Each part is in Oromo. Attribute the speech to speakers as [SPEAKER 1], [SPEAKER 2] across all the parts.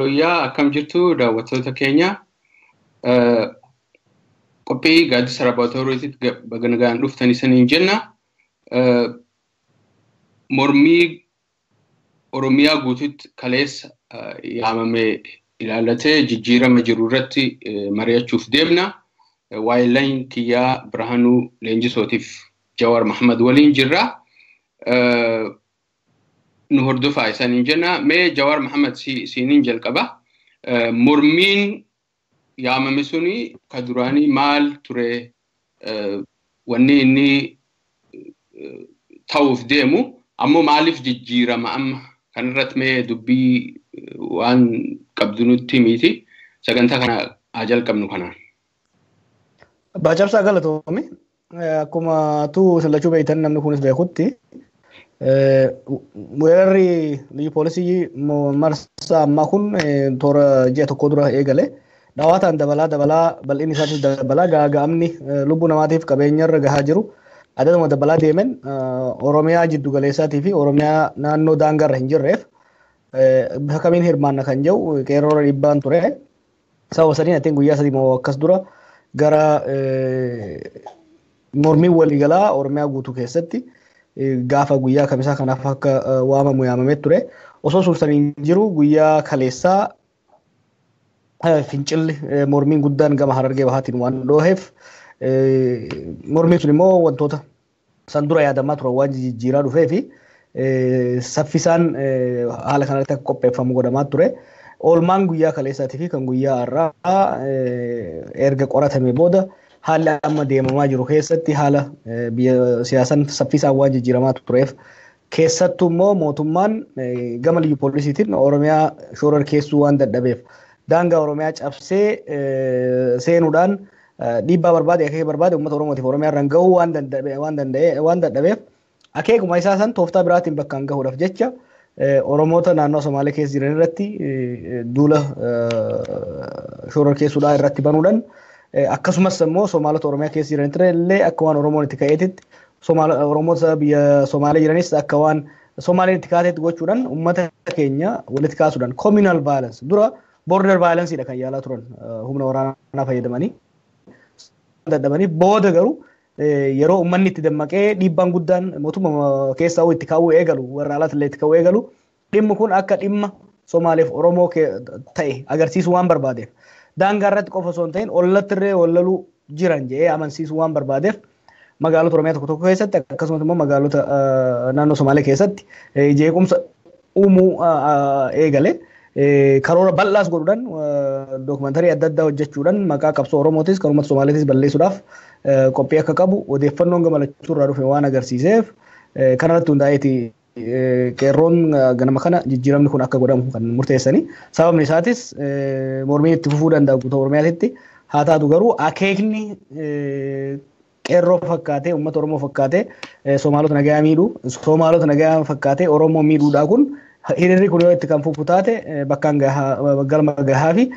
[SPEAKER 1] Yooyyaa akkam jirtu daawwattoota keenya qophii gaaddisa laabooraatooriitti baganagaan dhuftanii saniin jenna. Mormii Oromiyaa guutuutti kaleessa yaamamee ilaallatee jijjiirama jiru irratti mari'achuuf deemna. Waayillaan kiyyaa Birhaanuu Leenjisootiif Jawaar Mahammad waliin jirra. Nu hordofaa isaaniin jenna. Mee Jawaar Mahammad siiniin jalqaba. Mormiin yaamame suni ka duraanii maal ture wanni inni ta'uuf deemu ammoo maaliif jijjiirama amma kanarratti mee dubbii waan qabdu nutti miti sagantaa kana haa jalqabnu kanaan.
[SPEAKER 2] Baacabsaa galatoomi. Akkuma tu sillachuu beektan namni kunis beekutti weerarri biyya poolisii marsaa ammaa kun toora ji'a tokko dura eegale. Dhawaataan dabalaa dabalaa bal'inni isaatis dabalaa gaaga'amni lubbuu namaatiif qabeenyarra gahaa jiru. Adaduma dabalaa deemen Oromiyaa jiddu galeessaatii fi Oromiyaa naannoo daangaarra hin jirreef bifa kamiin hirmaanna kan jedhu qeerroora dhibbaan ture. Sababa sadiin atiin guyyaa sadii moo akkas dura gara mormiin waliigalaa Oromiyaa guutuu keessatti gaafa guyyaa kamisaa kanaaf akka waamamu yaamamee ture. Osoo sursaniin jiru guyyaa kaleessaa fincilli mormiin guddaan gama harargee bahaatiin waan dhooheef mormiin sun immoo wantoota san dura yaadamaa turan waan jijjiiraa dhufee fi saffisaan haala kanarratti akka qopheeffamu godhamaa ture. Oolmaan guyyaa kaleessaatii fi kan guyyaa har'aa erga qoratame booda haalli amma deemamaa jiru keessatti haala biyya siyaasan saffisaan waan jijjiiramaa tureef. Keessattuu immoo mootummaan gama liyyu poolisiitiin Oromiyaa shoorar keessuu waan dadhabeef. Daangaa Oromiyaa cabsee seenuudhaan dhiibbaa barbaade akeeka barbaade uummata Oromootiif Oromiyaa irraan gahuu waan dadhabeef. Akeekuma isaa san tooftaa biraatiin bakkaan gahuudhaaf jecha Oromoota naannoo Somaalee keessa jiran irratti duula shoorar keessuudhaa irratti banuudhaan akkasumas immoo Somaalota Oromiyaa keessa jiran illee akka waan Oromoon itti ka'eetitti Oromoota biyya Somaalee jiranis akka waan Somaaleen itti kaateetti gochuudhaan uummata keenya walitti kaasuudhaan communal violence dura border violenceedha kan yaalaa turan humna waraanaa fayyadamanii dadhabanii booda garuu yeroo uummanni itti dammaqee dhiibbaan guddaan mootummaa keessaa itti kaa'uu eegalu warra alaatti illee itti kaa'uu eegalu dhimmi kun akka dhimma Somaaleef Oromoo ta'e agarsiisuu waan barbaadeef daangaa irratti qofa osoo hin ta'in ollatti illee wallaluu jiran jedhee amansiisuu waan barbaadeef magaalota Oromiyaa tokko tokko keessatti akkasumas immoo magaalota naannoo Somaalee keessatti jeequmsa uumuu eegale. karoora bal'aas godhuudhaan dookumantarii adda addaa hojjechuudhaan maqaa qabsoo Oromootis kan uummata Somaaleetis balleessuudhaaf qophii akka qabu odeeffannoon gama lachuu irraa dhufe waan agarsiiseef kanarratti hundaa'eeti qeerroon ganama kana jijjiiramni kun akka godhamu kan murteessanii sababni isaatis mormiin itti fufuu danda'a guutuu Oromiyaatti haa taatu garuu akeekni qeerroo fakkaatee uummata Oromoo fakkaatee Somaalota nagaa miidhuu Somaalota nagaa fakkaatee Oromoo miidhuudhaa kun hiriirri kun yoo itti kan fufu taate bakkaan galma gahaa fi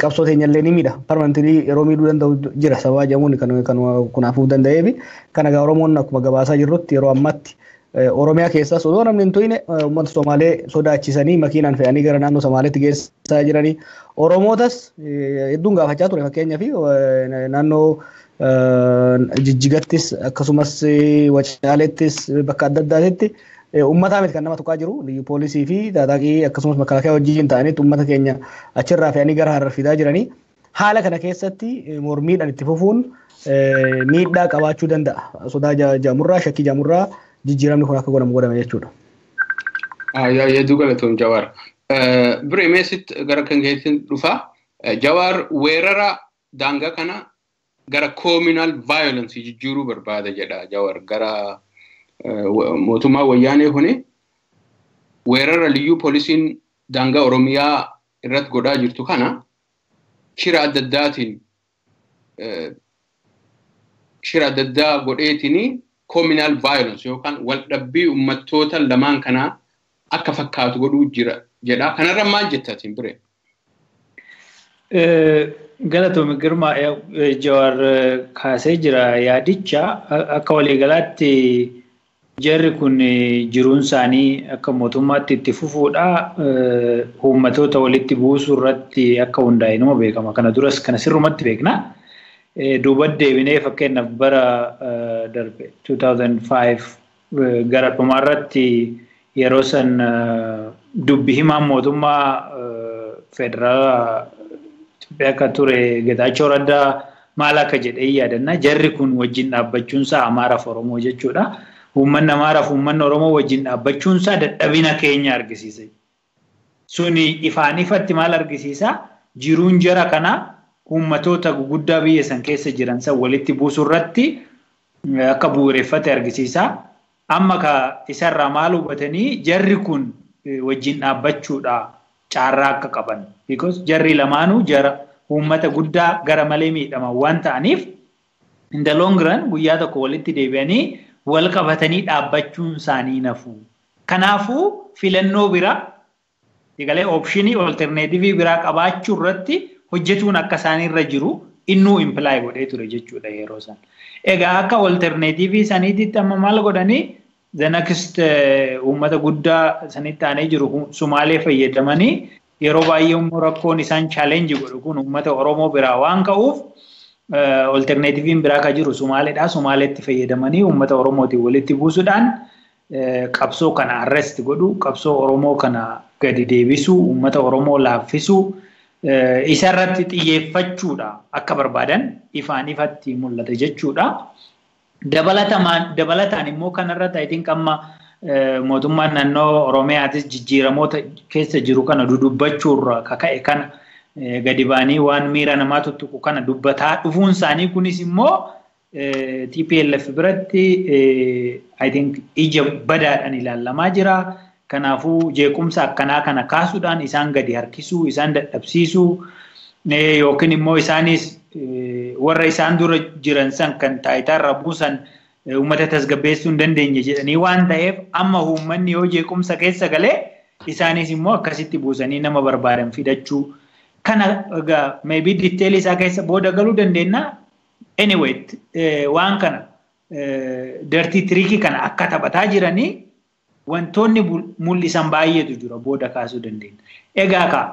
[SPEAKER 2] qabsoo teenyallee ni miidha. Parmantirii yeroo miidhuu danda'u jira sababa jedhamuun kan kunaafuu danda'eefi kan egaa Oromoon akkuma gabaasaa jirrutti yeroo ammaatti Oromiyaa keessaas osoo namni hin to'ine uummata Somaalee sodaachisanii makiinaan fe'anii gara naannoo Somaaleetti geessaa jiranii. Oromootas hedduun gaafachaa ture fakkeenyaaf naannoo Jijjigattis akkasumas Wacaaleettis bakka adda addaatitti uummataa miti kan nama tuqaa jiru poolisii fi taataaqii akkasumas makalakaa wajjin ta'anitti uummata keenya achirraa fe'anii gara harar fidaa jiranii. Haala kana keessatti mormiidhaan itti fufuun miidhaa qabaachuu danda'a. Sodaa jaamurraa shakkii jaamurraa jijjiiramni kun akka godhamu godhame jechuudha.
[SPEAKER 1] Hedduu galatoom Jawaar. Biree meesitti gara kan keetiin dhufa. Jawaar weerara daangaa kana gara communal violence jijjiiruu barbaada jedha Jawaar gara mootummaa wayyaanee kuni weerara liyyuu poolisiin daangaa Oromiyaa irratti godhaa jirtu kana shira adda addaatiin shira adda addaa godheetiin communal violence yookaan waldhabbii uummattoota lamaan kanaa akka fakkaatu godhuu jira jedha. Kanarra maal jettaatiin bire?
[SPEAKER 3] Galatoomii Girmaa Jawaar kaasee jira yaadicha akka waliigalaatti jarri kun jiruun isaanii akka mootummaatti itti fufuudha. Uummatoota walitti buusuu irratti akka hundaa'e nama beekama. Kana duras kana sirrumatti beekna. Duuba deebinee fakkeenyaaf bara darbe 2005 gara dhumaarratti yeroo san dubbi himaan mootummaa federaalaa Itoophiyaa akka ture Getaachoo Raddaa maal akka jedhee yaadanna. Jarri kun wajjin dhaabbachuunsaa Amaaraaf Oromoo jechuudha. Uummanni Amaaraaf uummanni Oromoo wajjin dhaabbachuunsaa dadhabina keenya argisiise. Suni ifaan ifatti maal argisiisa? Jiruun jara kanaa uummatoota guguddaa biyya san keessa jiran san walitti buusuu irratti akka bu'uureffate argisiisa. Amma isarraa maal hubatanii jarri kun wajjin dhaabbachuudha caarraa akka qaban. Because jarri lamaanuu jara uummata guddaa gara malee miidhaman waan ta'aniif in the long run guyyaa tokko walitti deebi'anii wal qabatanii dhaabbachuun isaanii nafu. Kanaafuu filannoo biraa egalee oopshinii olterneetivii biraa qabaachuu irratti hojjetuun akka isaaniirra jiru innuu impilaay godhee ture jechuudha yeroo san. Egaa akka olterneetivii saniititti amma maal godhanii the next uummata guddaa sanitti aanee jiru Sumaalee fayyadamanii yeroo baay'ee immoo rakkoon isaan chaalenjii godhu kun uummata Oromoo biraa waan ka'uuf olterneetiviin biraa kan jiru Sumaaleedha. Sumaaleetti fayyadamanii uummata Oromootiin walitti buusuudhaan qabsoo kana arrest godhu, qabsoo Oromoo kana gadi deebisuu, uummata Oromoo laaffisuu isarratti xiyyeeffachuudha akka barbaadan ifaan ifatti mul'ata jechuudha. Dabalataan immoo kanarratti think amma mootummaan naannoo Oromiyaatis jijjiiramoota keessa jiru kana dudubbachuurra kaka'e kana gadi ba'anii waan miira namaa tuttuqu kana dubbataa dhufuun isaanii kunis immoo TPLF biratti think ija badaadhaan ilaalamaa jira. Kanaafuu jeequmsa akkanaa kana kaasuudhaan isaan gadi harkisuu, isaan dadhabsiisuu yookiin immoo isaanis warra isaan dura jiran san kan taayitaarra buusan uummata tasgabbeessuu hin dandeenye jedhanii waan ta'eef amma uummanni yoo jeequmsa keessa galee isaanis immoo akkasitti buusanii nama barbaadan fidachuu. Kana egaa maybe diteelii isaa keessa booda galuu dandeenya. Anyway waan kana dartii tiriikii kana akka taphataa jiranii wantoonni mul'isan baay'eetu jira booda kaasuu dandeenya. Egaa kaa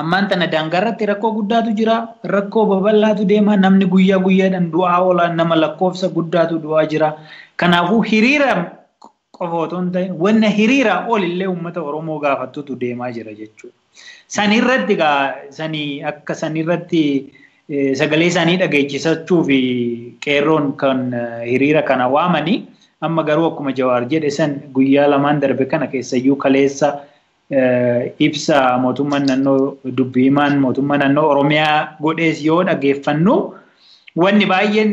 [SPEAKER 3] ammaan tana daangarratti rakkoo guddaatu jira rakkoo babal'aatu deema namni guyyaa guyyaadhaan du'aa oola nama lakkoofsa guddaatu du'aa jira. Kanaafuu hiriira qofa otoo hin ta'in wanna hiriira olillee uummata Oromoo gaafattutu deemaa jira jechuudha. Sanirratti gaa sanii akka sanirratti sagalee isaanii dhageechisachuu fi qeerroon kan hiriira kana waamanii amma garuu akkuma Jawaar jedhe san guyyaa lamaan darbe kana keessayyuu kaleessa ibsa mootummaan naannoo dubbii himaan mootummaa naannoo Oromiyaa godhees yoo dhageeffannu wanni baay'een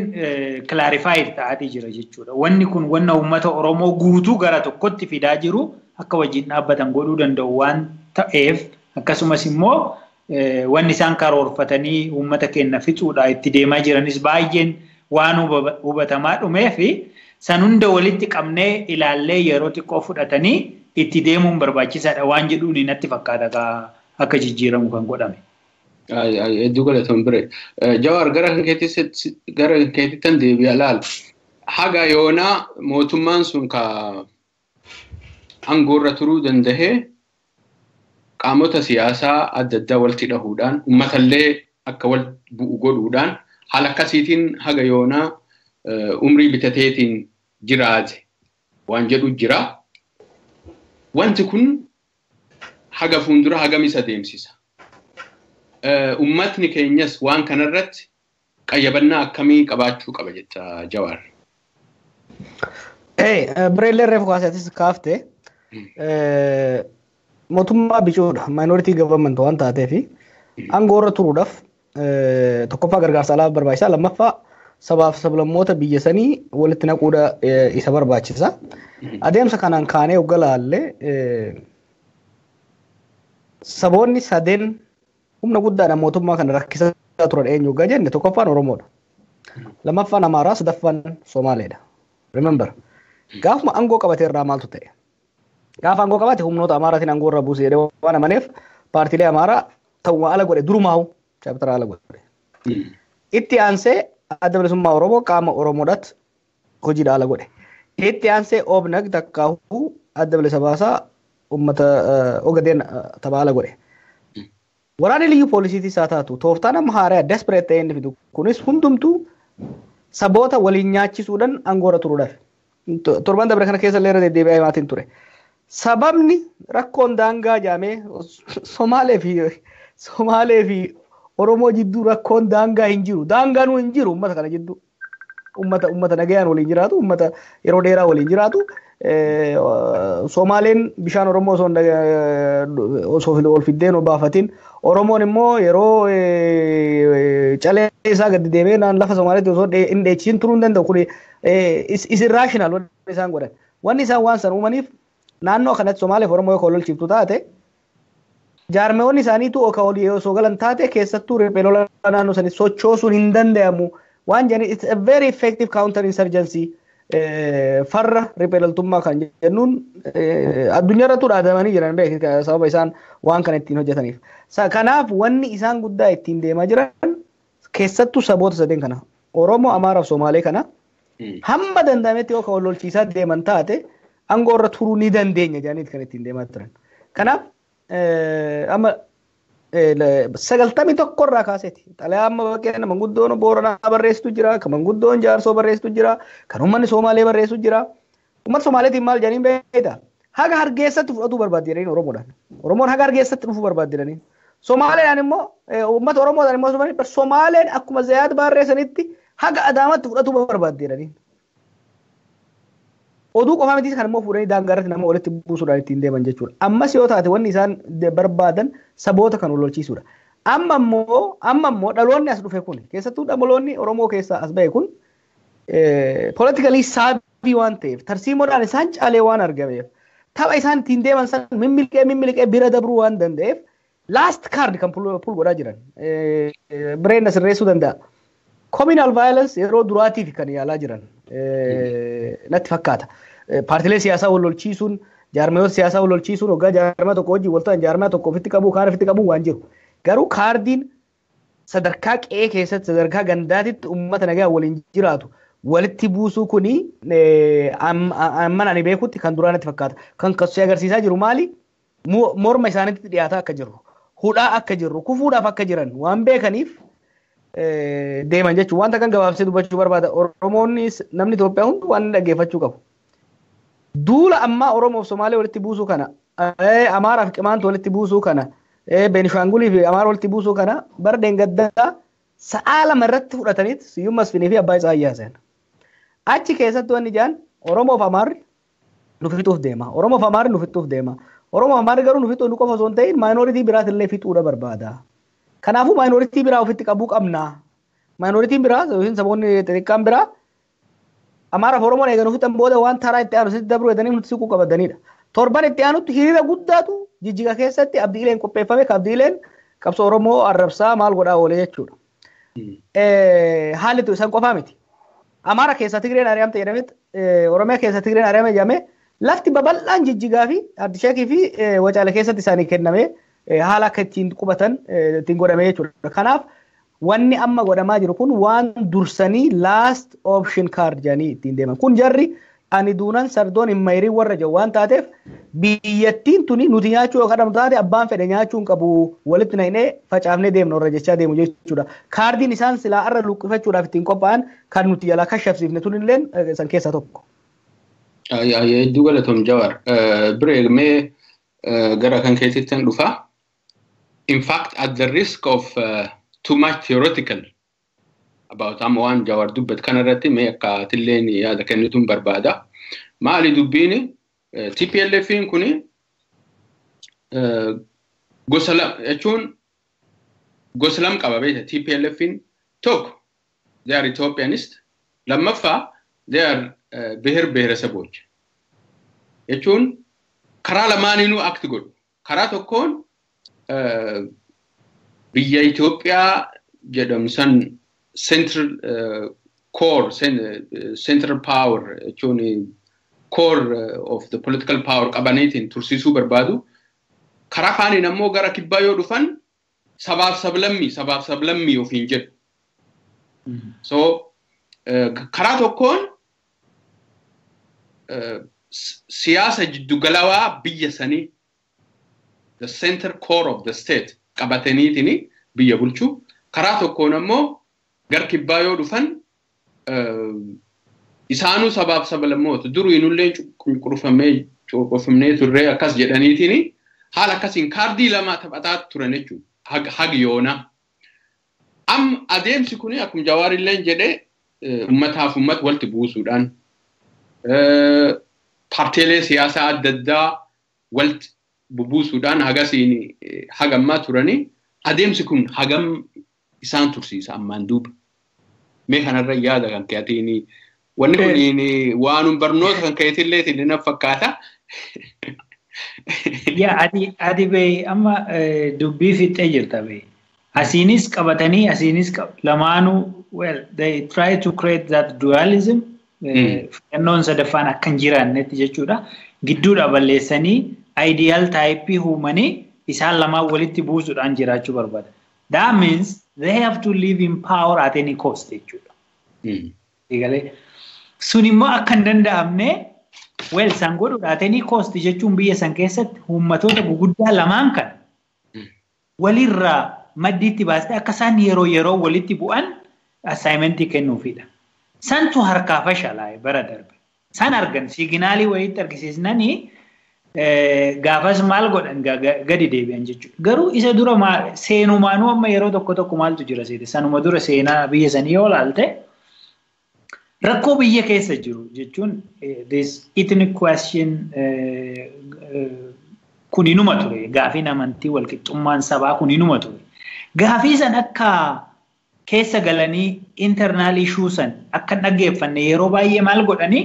[SPEAKER 3] kilaarifaayid ta'aatii jira jechuudha. Wanni kun wanna uummata Oromoo guutuu gara tokkotti fidaa jiru akka wajjin dhaabbatan godhuu danda'u waan ta'eef akkasumas immoo wanni isaan karoorfatanii uummata keenya fixuudha itti deemaa jiranis baay'een waan hubatamaa dhumee fi san hunda walitti qabnee ilaallee yeroo xiqqoo fudhatanii itti deemuun barbaachisaadha waan jedhuun natti fakkaata akka jijjiiramu kan godhame.
[SPEAKER 1] Hedduu galatoon bire. Jawaar gara keetittan deebi'a laal. Haga yoonaa mootummaan sun ka aangoorra turuu dandahee qaamota siyaasaa adda addaa walitti dhahuudhaan uummatallee akka wal bu'u godhuudhaan haala akkasiitiin haga yoonaa umrii bitateetiin jiraate waan jedhu jira. Wanti kun haga fuuldura hagam isa deemsisa. Uummatni keenyas waan kanarratti qayyabannaa akkamii qabaachuu qaba jetta Jawaar.
[SPEAKER 2] Bireellee reefu kaaseetis kaafte mootummaa bicuudha maayinooritii gavamenti waan taateef aangoorra turuudhaaf tokkoffaa gargaarsa alaa barbaachisaa lammaffaa sabaaf sablammoota biyya sanii walitti naquudha isa barbaachisa. Adeemsa kanaan kaanee hogga laallee saboonni sadeen humna guddaadhaan mootummaa kana rakkisaa turan eenyu hoggaa jenne tokkoffaan Oromoodha. Lammaffaan Amaaraa sadaffaan Somaaleedha. Remember gaafuma aangoo qabate irraa maaltu ta'e? Gaafa aangoo qabate humnoota Amaaraatiin aangoo irraa buuse jedhee waan amaneef paartiilee Amaaraa ta'uma ala godhe durumaahu chaaptara ala godhe. Itti aansee adda bilisummaa Oromoo qaama Oromoodhaatti hojiidha ala godhe. Itti aansee OBNG takkaahuu adda bilisa baasaa uummata ogadeen tabaala godhe. Waraanni liyyuu poolisiitis haa taatu tooftaan amma haaraa desperate ta'ee inni fidu kunis hundumtuu saboota waliin nyaachisuudhaan aangoorra turuudhaaf. Torban dabre kana keessa illee deddeebi'ee maatiin ture. Sababni rakkoon daangaa jaamee Somaalee fi Somaalee fi Oromoo jidduu rakkoon daangaa hin jiru. Daangaan hin jiru uummata kana jidduu. Uummata uummata nagayaan waliin jiraatu, uummata yeroo dheeraa waliin jiraatu. Somaaleen bishaan Oromoo osoo ol fiddeen ol baafatiin Oromoon immoo yeroo calee isaa gadi deemee lafa Somaaleetti osoo hin dheechisiin turuu hin danda'u kun is irrational wanni isaan godhan. Wanni isaan waan san uumaniif naannoo kanatti Somaaleef Oromoo yoo lolchiiftu taate jaarmeewwan isaaniitu osoo galan taate keessattuu riphee lola naannoo sanii sochoosuun hin danda'amu waan jedhanii it's a very effective counter insurgency. farra riphee loltummaa kan jennuun addunyaarrattuu dhaadamanii jiran beekaa sababa isaan waan kana ittiin hojjetaniif. Kanaaf wanni isaan guddaa ittiin deemaa jiran keessattuu saboota sadeen kana Oromoo, Amaaraa fi Somaalee kana hamma danda'ametti yoo kan lolchiisaa deeman taate aangoorra turuu ni dandeenya jedhaniiti kan ittiin deemaa turan. Kanaaf amma sagaltamii tokko irraa kaaseeti. Xalayaa amma bakkee manguddoon Booranaa barreessitu jira, kan manguddoon Jaarsoo barreessitu jira, kan uummanni Somaalee barreessitu jira. Uummata Somaaleetiin maal jedhanii beektaa? Haga hargeessatti fudhatuu barbaaddiraniin Oromoodhaan. Oromoon haga hargeessatti dhufuu barbaaddiraniin. Somaaleedhaan immoo uummata Oromoodhaan immoo Somaaleen akkuma Zayaad barreessanitti haga Adaamatti fudhatuu barbaaddiraniin. Oduu qofaa miti kan immoo fuudhanii daangaa irratti nama walitti buusuudhaan ittiin deeman jechuudha. Ammas yoo taate wanni isaan barbaadan saboota kan lolchiisuudha. Amma immoo amma immoo dhaloonni as dhufe kun keessattuu dhaloonni Oromoo keessaa as bahe kun poolitikalii saabii waan ta'eef tarsiimoodhaan isaan caalee waan argameef tapha isaan ittiin deeman san mimmilqee mimmilqee bira dabruu waan danda'eef laast kaard kan pul godhaa jiran bireen sirreessuu danda'a. Communal violence yeroo duraatiif kan yaalaa jiran natti fakkaata. Paartilee siyaasaa wal lolchiisuun jaarmayoota siyaasaa wal lolchiisuun waggaa jaarmaa tokko wajjin wal ta'an jaarmaa tokko ofitti qabu kaan ofitti qabu waan jiru. Garuu kaardiin sadarkaa qe'ee keessatti sadarkaa gandaatitti uummata nagaa waliin jiraatu walitti buusuu kuni amman ani beekutti kan duraa natti fakkaata. Kan kasee agarsiisaa jiru maali? Morma isaaniitti dhiyaataa akka jirru, hudhaa akka jirru, kufuudhaaf akka jiran waan beekaniif deeman jechuun wanta kan gabaabsee dubbachuu barbaada. Oromoonni namni Itoophiyaa hundi waan dhaggeeffachuu qabu. Duula ammaa Oromoof Somaalee walitti buusuu kana, Amaaraa fi Qimaantu walitti buusuu kana, Beenishaangulii fi Amaara walitti buusuu kana bara deengaddaa sa'aa lama irratti fudhataniit Siyyuu Masfinii fi Abbaa Isaa Iyyaasan. Achi keessatti wanni jaan Oromoof Amaarri nu fixuuf deema. Oromoof Amaarri nu fixuuf deema. Oromoof Amaarri garuu nu fixuu nu qofa osoo hin ta'in maayinooritii biraatillee fixuudha barbaada. Kanaafuu maayinooritii biraa ofitti qabuu qabna. Maayinooritiin biraa yookiin saboonni xixiqqaan biraa Amaaraaf Oromoon eegan ofitti booda waan taraa itti aanu sitti dabruu jedhanii nuti siquu qabatanidha. Torban itti aanutti hiriira guddaatu jijjiga keessatti abdiileen qopheeffame ka abdiileen qabsoo Oromoo arrabsaa maal godhaa oolee jechuudha. Haalli isaan qofaa miti. Amaara keessa Tigireen ari'amte jedhametti Oromiyaa keessa Tigireen ari'ame jedhamee lafti babal'aan jijjigaa fi Addisheekii fi Wacaale keessatti isaanii kennamee haala akka ittiin qubatan ittiin godhame jechuudha. Kanaaf wanni amma godhamaa jiru kun waan dursanii last option card jedhanii ittiin deeman. Kun jarri ani duunan sardoon hin mayirii warra jiru waan taateef biyyattiin tuni nuti nyaachuu yoo kadhamtu taate abbaan fedhe nyaachuu hin qabu walitti nahinee facaafnee deemna warra jechaa deemu jechuudha. Kaardiin isaan silaa irra luqqifachuudhaaf ittiin qophaa'an kan nuti jalaa kashafsiifne tunilleen san keessaa tokko.
[SPEAKER 1] Hedduu galatoom Jawar. Bira eegmee gara kan keessatti dhufa. In fact, at the risk of uh, too much theoretical about amma waan Jawar dubbat kanarratti mee akka atilleen yaada kennituun barbaada. Maali dubbiin TPLFin kuni gosa jechuun gosa lama qaba beekta TPLFin tokko they are Ethiopianist lammaffaa they are ብሔር ብሔረሰቦች jechuun karaa lamaaniinuu akti godhu. Karaa tokkoon biyya Itoophiyaa jedhamu san central core central power jechuun core of the political power qabaniitiin tursiisuu barbaadu. Karaa kaaniin ammoo gara kibbaa yoo dhufan sabaaf sablammii sabaaf sablammii ofiin jedhu. So karaa tokkoon siyaasa jiddugalawaa biyya sanii the center core of the state. Qabataniitini biyya bulchuu karaa tokkoon ammoo gar kibbaa yoo dhufan isaanuu sabaaf sablammoota duruu inullee cunqurfamee cunqurfamnee turree akkas jedhaniitini haala akkasiin kaardii lamaa taphataa turan jechuudha hagi yoonaa. Amma adeemsi kun akkuma jawaarilleen jedhee ummataaf ummat walitti buusuudhaan paartiilee siyaasaa adda addaa walitti bubuusuudhaan hagasiin hagammaa turanii adeemsi kun hagam isaan tursiisa ammaan duuba. Mee kanarra yaada kan keetiin wanni kun waanum barnoota kan keetillee illee na fakkaata.
[SPEAKER 3] Yaa ati ati bee amma dubbii fixee jirta bee. Asiinis qabatanii asiinis lamaanuu well they try to create that dualism filannoon sadaffaan akka hin jiraannetti jechuudha. Gidduudha balleessanii ideal taayipii uumanii isaan lamaan walitti buusuudhaan jiraachuu barbaada. That means they have to live in power at any cost jechuudha. Sun immoo akka hin danda'amne well san godhuudha at any cost jechuun biyya san keessatti uummatoota guguddaa lamaan kan walirraa maddiitti baastee akka isaan yeroo yeroo walitti bu'an assaayimentii kennuufidha. Santu harkaa fashalaa'e bara darbe. San argan siiginaalii wayiitti argisiisnanii gaafas maal godhan gadi deebi'an jechuudha. Garuu isa dura seenumaanuu amma yeroo tokko tokko maaltu jira seete sanuma dura seenaa biyya sanii yoo ilaalte rakkoo biyya keessa jiru jechuun this ethnic question kuninuma ture gaafiin amantii walqixxummaan sabaa kuninuma ture. Gaafii san akka keessa galanii internal issue san akka dhaggeeffanne yeroo baay'ee maal godhanii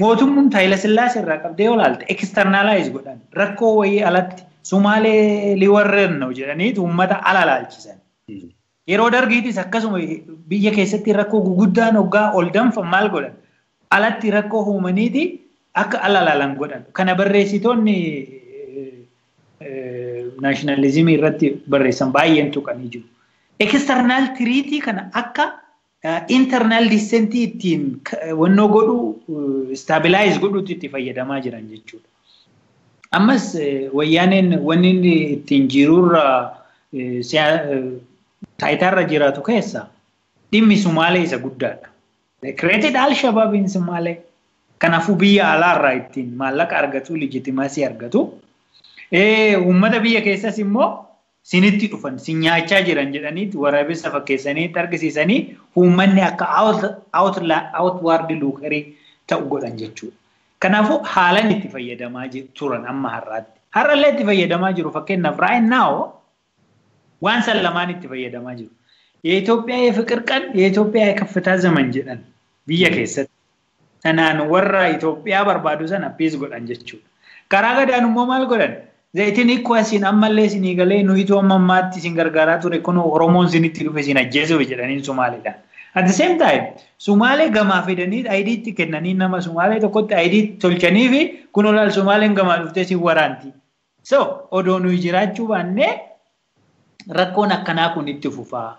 [SPEAKER 3] mootummaan Taayila Sillaasee irraa qabdee yoo ilaalte externalize godhan rakkoo wayii alatti Sumaalee liwarreen jedhanii uummata ala laalchisan. Yeroo dargiitis akkasuma biyya keessatti rakkoo guguddaan hoggaa ol danfan maal godhan alatti rakkoo uumaniiti akka ala laalan godhan. Kana barreessitoonni naashinaalizimii irratti barreessan baay'een tuqanii jiru. Eksternaal tiriitii kana akka internal dissentii ittiin wannoo godhu stabilize godhuutti itti fayyadamaa jiran jechuudha. Ammas wayyaaneen wanni inni ittiin jiruurra taayitaarra jiraatu keessa dhimmi Sumaalee isa guddaadha. Created Al-Shabaab in Sumaalee. Kanaafuu biyya alaarraa ittiin maallaqa argatu, lijitimaasii argatu. Uummata biyya keessas immoo sinitti dhufan, si nyaachaa jiran jedhaniiti waraabessa fakkeessanii argisiisanii uummanni akka outward lookerii ta'u godhan jechuudha. Kanaafuu haalan itti fayyadamaa turan amma har'aatti. Har'allee itti fayyadamaa jiru fakkeenyaaf right now waan san lamaan itti fayyadamaa jiru. የኢትዮጵያ የፍቅር ቀን የኢትዮጵያ የከፍታ ዘመን jedhan biyya keessatti. Sanaan warra Itoophiyaa barbaadu sana appiis godhan jechuudha. Karaa gadaan immoo maal godhan? Zayitiin hiikoo asiin ammallee isinii galee nuyituu amma ammaatti isin gargaaraa ture kun Oromoon isinitti dhufe isin ajjeesuuf jedhanii Sumaaleedhaan. At the same time, Sumaalee gamaa fidanii ayidiitti kennanii nama Sumaalee tokkotti ayidii tolchanii fi kun olaal Sumaaleen gamaa dhuftee si waraanti. So, odoo nuyi jiraachuu baannee rakkoon akkanaa kun itti fufaa.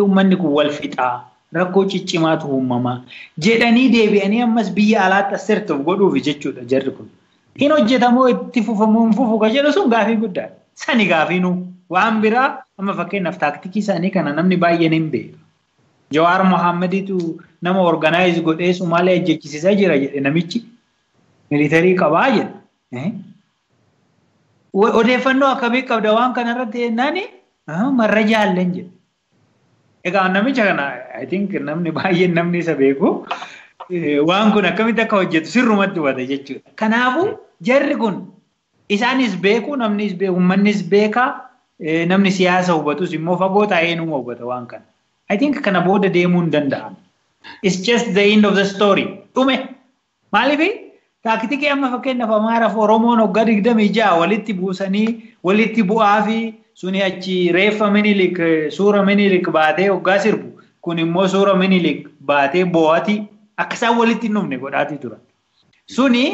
[SPEAKER 3] Uummanni kun wal fixaa. Rakkoo ciccimaatu uumamaa. Jedhanii deebi'anii ammas biyya alaatti asirtuuf godhuuf jechuudha jarri kun. Hin hojjetamoo itti fufamuu hin fufu kan jedhu sun gaafii guddaadha. Sani gaafiinuu waan biraa amma fakkeenyaaf taaktikii isaanii kana namni baay'een hin beeku. Jawaar Mohammediitu nama organaayiz godhee Sumaalee ajjechisiisaa jira jedhe namichi militarii qabaa jedha. Odeeffannoo akkamii qabda waan kanarratti jennaani marra jaalleen jedha. Egaa namicha kana I think namni baay'een namni isa beeku waan kun akkamitti akka hojjetu sirrumatti hubata jechuudha. Kanaafuu jarri kun isaanis beeku namnis beeku uummannis beekaa namni siyaasa hubatus immoo fagoo taa'ee numa hubata waan kana. I think kana booda deemuu hin danda'amu. It's just the end of the story. Dhume maaliifi taaktikii amma fakkeenyaaf Amaaraaf Oromoon waggaa digdamii ja'a walitti buusanii walitti bu'aa fi suni achi reeffa minilik suura minilik baatee waggaa sirbu kun immoo suura minilik baatee bo'aati akka isaan walitti hin dhufne godhaatii turan. Suni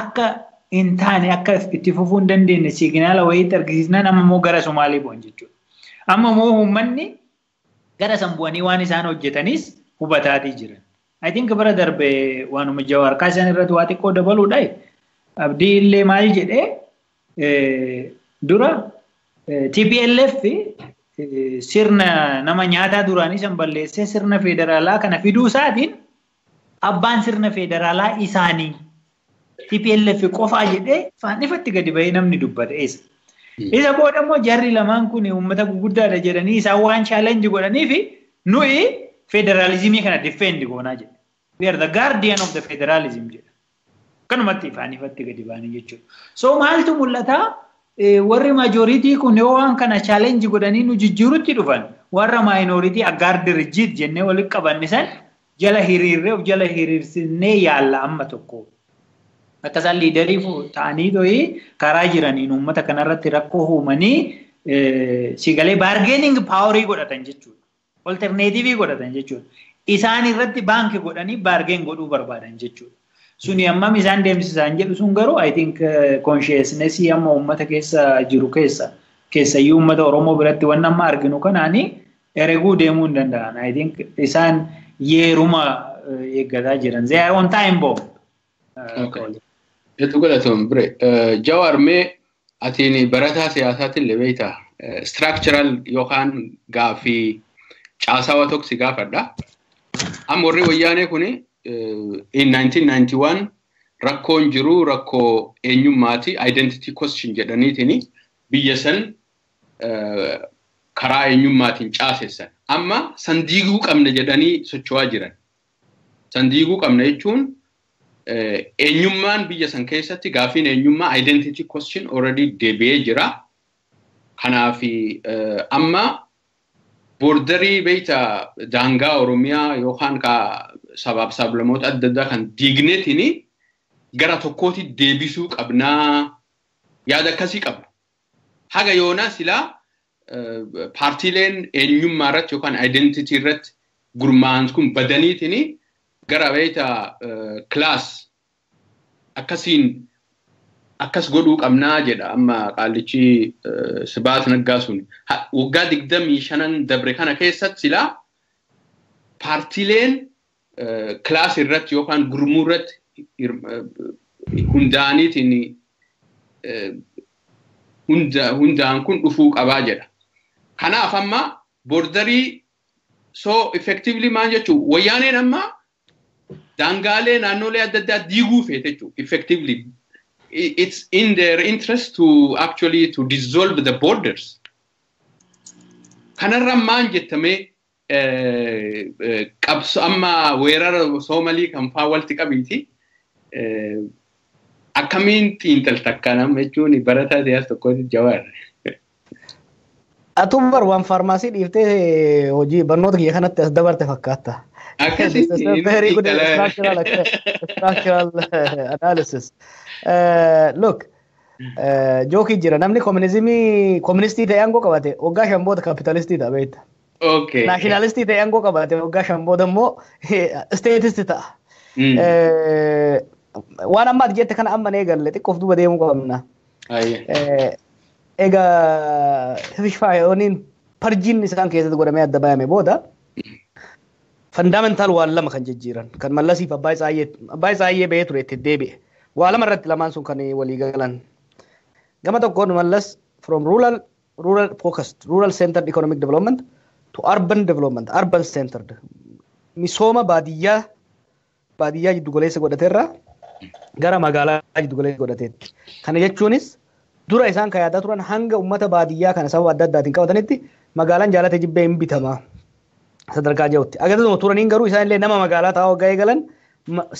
[SPEAKER 3] akka hin taane akka itti fufuu hin dandeenye siiginaala wayiitti argisiisnaan amma immoo gara Somaalii bu'an jechuudha. Amma immoo uummanni gara san bu'anii waan isaan hojjetanis hubataatii jiran. I think bara darbe waanuma jawaar kaasan irratti waa xiqqoo dabaluudha. Abdii illee maal jedhee dura TPLF sirna nama nyaataa duraanii san balleessee sirna federaalaa kana fiduu isaatiin abbaan sirna federaalaa isaanii TPLF qofaa jedhee afaan ifatti gadi bahee namni dubbata eessa. Isa booda immoo jarri lamaan kun uummata gurguddaadha jedhanii isaan waan chaalenji godhaniif nuyi federaalizimii kana difeendi goonaa jedhe. We are the guardian of the federalism jedha. Kanumatti ifaan ifatti gadi bahanii jechuudha. So maaltu mul'ata? Warri majooritii kun yoo waan kana chaalenji godhanii nu jijjiirutti dhufan warra maayinooritii aggaar dirjiit jennee walitti qabanne san jala hiriirree of jala hiriirsinee yaalla amma tokko. Akka isaan liidarii ta'anii karaa jiraniin uummata kanarratti rakkoo uumanii sigalee baargeening paaworii godhatan jechuudha. Olterneetivii godhatan jechuudha. Isaan irratti baankii godhanii baargeen godhuu barbaadan jechuudha. Suni ammam isaan deemsisan jedhu sun garuu I think consciousnessii amma uummata keessa jiru keessa keessayyuu uummata Oromoo biratti waan amma arginu kanaanii ereguu deemuu hin danda'an. I think isaan yeeruma eeggataa jiran. They are on time bomb.
[SPEAKER 1] Jawaar mee atiin barataa siyaasaatiin illee beektaa structural yookaan gaaffii caasawa tokko si gaafadha. Amma warri wayyaanee kuni in 1991 rakkoon jiru rakkoo eenyummaati identity question jedhaniitiin biyya san karaa eenyummaatiin caasessan. Amma san diiguu qabna jedhanii socho'aa jiran. San diiguu qabna jechuun eenyummaan biyya san keessatti gaafiin eenyummaa identity question already deebi'ee jira. Kanaaf amma boordarii beekta daangaa Oromiyaa yookaan ka sabaaf sablamoota adda addaa kan diigneetiin gara tokkootti deebisuu qabnaa yaada akkasii qabna. Haga yoonaa silaa paartiileen eenyummaa irratti yookaan identity irratti gurmaa'an kun badaniitiin gara beekta kilaas akkasiin akkas godhuu qabnaa jedha amma qaallichi sibaat naggaa sun waggaa digdamii shanan dabre kana keessatti silaa paartiileen kilaas irratti yookaan gurmuu irratti hundaaniitiin hundaan kun dhufuu qabaa jedha. Kanaaf amma boordarii so effectively maal jechuun wayyaaneen amma daangaalee naannolee adda addaa diiguu feete jechuudha effectively. It's in their interest to actually to dissolve the borders. Kanarra maal jettamee qabso amma weerara soomalii kan faa walitti qabiiti. Akkamiin xiinxalta akkanam jechuun barataa siyaasa tokkotti jawaar.
[SPEAKER 2] Atuun bar waan faarmaasii dhiiftee hojii barnoota kiyya kanatti as dabarte fakkaata. Very good structural, structural analysis. Uh, look, jookii jira namni koominizimii kooministii ta'e aangoo qabate waggaa shan booda kaapitaalistii ta'a beekta.
[SPEAKER 1] Okay.
[SPEAKER 2] Naashinaalistii ta'e aangoo qabate waggaa shan booda immoo isteetisti ta'a. Waan ammaati jette kana amma nee galle xiqqoof duuba deemuu qabna. Egaa fishfaayooniin parjiin isaan keessatti godhamee adda bayame booda fandaamentaal waan lama kan jijjiiran kan mallasiif abbaa abbaa isaayyee bahee ture itti deebi'e. Waa lama irratti lamaan sun kan walii galan. Gama tokkoon mallas from rural rural focused rural centered economic development to urban development urban centered misooma baadiyyaa baadiyyaa jiddu goleessa godhateerraa gara magaalaa jiddu goleessa godhateetti. Kana jechuunis dura isaan yaadaa turan hanga uummata baadiyyaa kana sababa adda addaatiin qabatanitti magaalaan jaalate jibbee hin bitama sadarkaa jirutti. Agartuma turaniin garuu isaan illee nama magaalaa ta'aa waggaa eegalan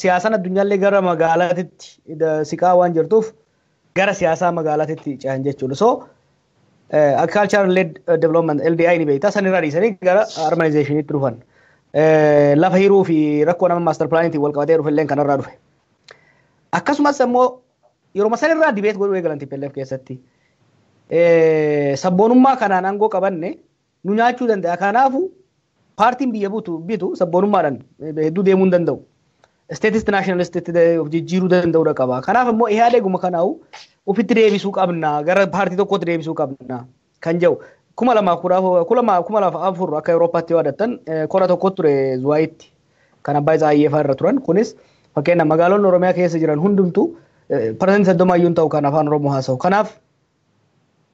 [SPEAKER 2] siyaasaan addunyaallee gara magaalaatitti siqaa waan jirtuuf gara siyaasaa magaalaatitti ce'an jechuudha. So agricultural led development LDI ni beektaa sanirraa dhiisanii gara urbanizationitti dhufan. Lafa hiruu fi rakkoo nama maastar pilaanitiin wal qabatee dhufe illee kanarraa dhufe. Akkasumas immoo yeroo sanirraa dibeet godhuu eegalan TPLF keessatti. Sabboonummaa kanaan aangoo qabanne nu nyaachuu danda'a. Kanaafuu hin danda'u. Isteetist naashinaalistitti of jijjiiruu danda'uudha qaba. Kanaaf immoo ihaadeeguma kanaa'u ofitti deebisuu qabna gara paartii tokkotti deebisuu qabna kan jedhu kuma lama kuma lama afur akka Awurooppaatti yoo adattan kora tokko ture Zuwaayitti kan abbaa Isaayyee fa'aa irra turan kunis fakkeenya magaalonni Oromiyaa keessa jiran hundumtuu parsantii soddomaayyuu ta'u kan afaan Oromoo haasa'u. Kanaaf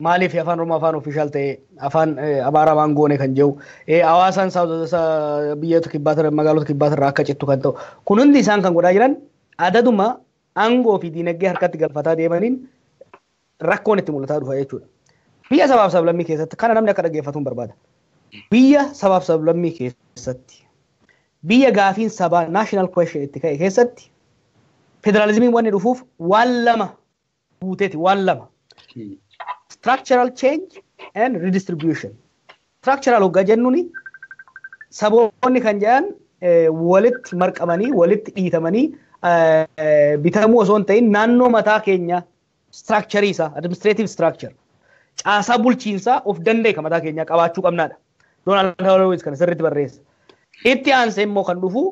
[SPEAKER 2] ofishaal ta'e afaan abaaramaan goone kan jiru hawaasaan biyyoota kibbaata magaalota kibbaata irraa akka cittu kan ta'u kun hundi isaan kan godhaa jiran adaduma aangoo fi diinagdee harkatti galfataa deemaniin rakkoon itti mul'ataa dhufa jechuudha. Biyya sabaaf sablammii keessatti kana namni akka dhaggeeffatu barbaada. Biyya sabaaf sablammii keessatti biyya gaafiin sabaa national question itti ka'e keessatti federaalizimiin wanni dhufuuf waan lama guuteeti waan lama. Structural change and redistribution. Structural hoggaa jennuuni saboonni kan jedhan walitti marqamanii walitti dhiitamanii bitamuu osoo hin ta'in naannoo mataa keenya structure isaa administrative structure caasaa bulchiinsaa of danda'e kan mataa keenyaa qabaachuu qabnaadha. Donald Hallowis kan sirriitti barreessa. Itti aansee immoo kan dhufu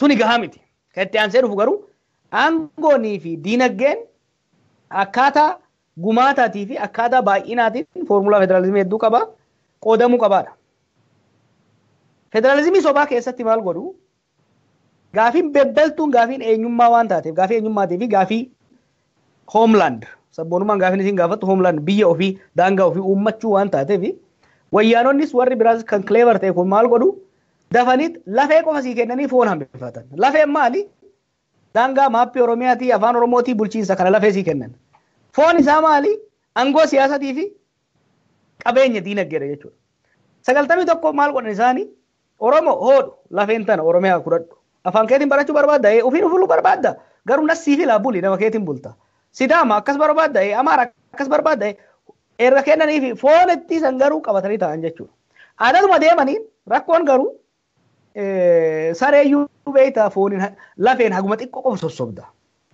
[SPEAKER 2] suni gahaa miti. Kan itti aansee dhufu garuu aangoonii fi diinagdeen akkaataa gumaataatii fi akkaataa baay'inaatiin foormulaa federaalizimii hedduu qaba qoodamuu qabaadha. Federaalizimii sobaa keessatti maal godhu gaafiin bebbeltuun gaafiin eenyummaa waan taateef gaafii eenyummaatii fi gaafii hoomlaand sabboonummaan gaafiin isin gaafattu hoomlaand biyya ofii daangaa ofii uummachuu waan taateef wayyaanonnis warri biraas kan kileevar ta'e kun maal godhu dafaniit lafee qofa sii kennanii foon hambifatan. Lafeen maali? Daangaa maappii Oromiyaatii afaan Oromootii bulchiinsa kana lafee sii kennan. Foon isaa maali? Angoo siyaasatii fi qabeenya diinagdeedha jechuudha. Sagaltamii tokko maal godhan isaanii? Oromoo hoodhu lafeen tana Oromiyaa kudhadhu. Afaan keetiin barachuu barbaadda? Ofiin ofiruu barbaadda? Garuu nassii fi laabuli nama keetiin bulta. Sidaama akkas barbaadda? Amaara akkas barbaadda? Erga kennanii fi foon itti san garuu qabatanii ta'an jechuudha. Aadaduma deemaniin rakkoon garuu sareeyyuu beektaa fooniin lafeen haguma xiqqoo qofa sossobda.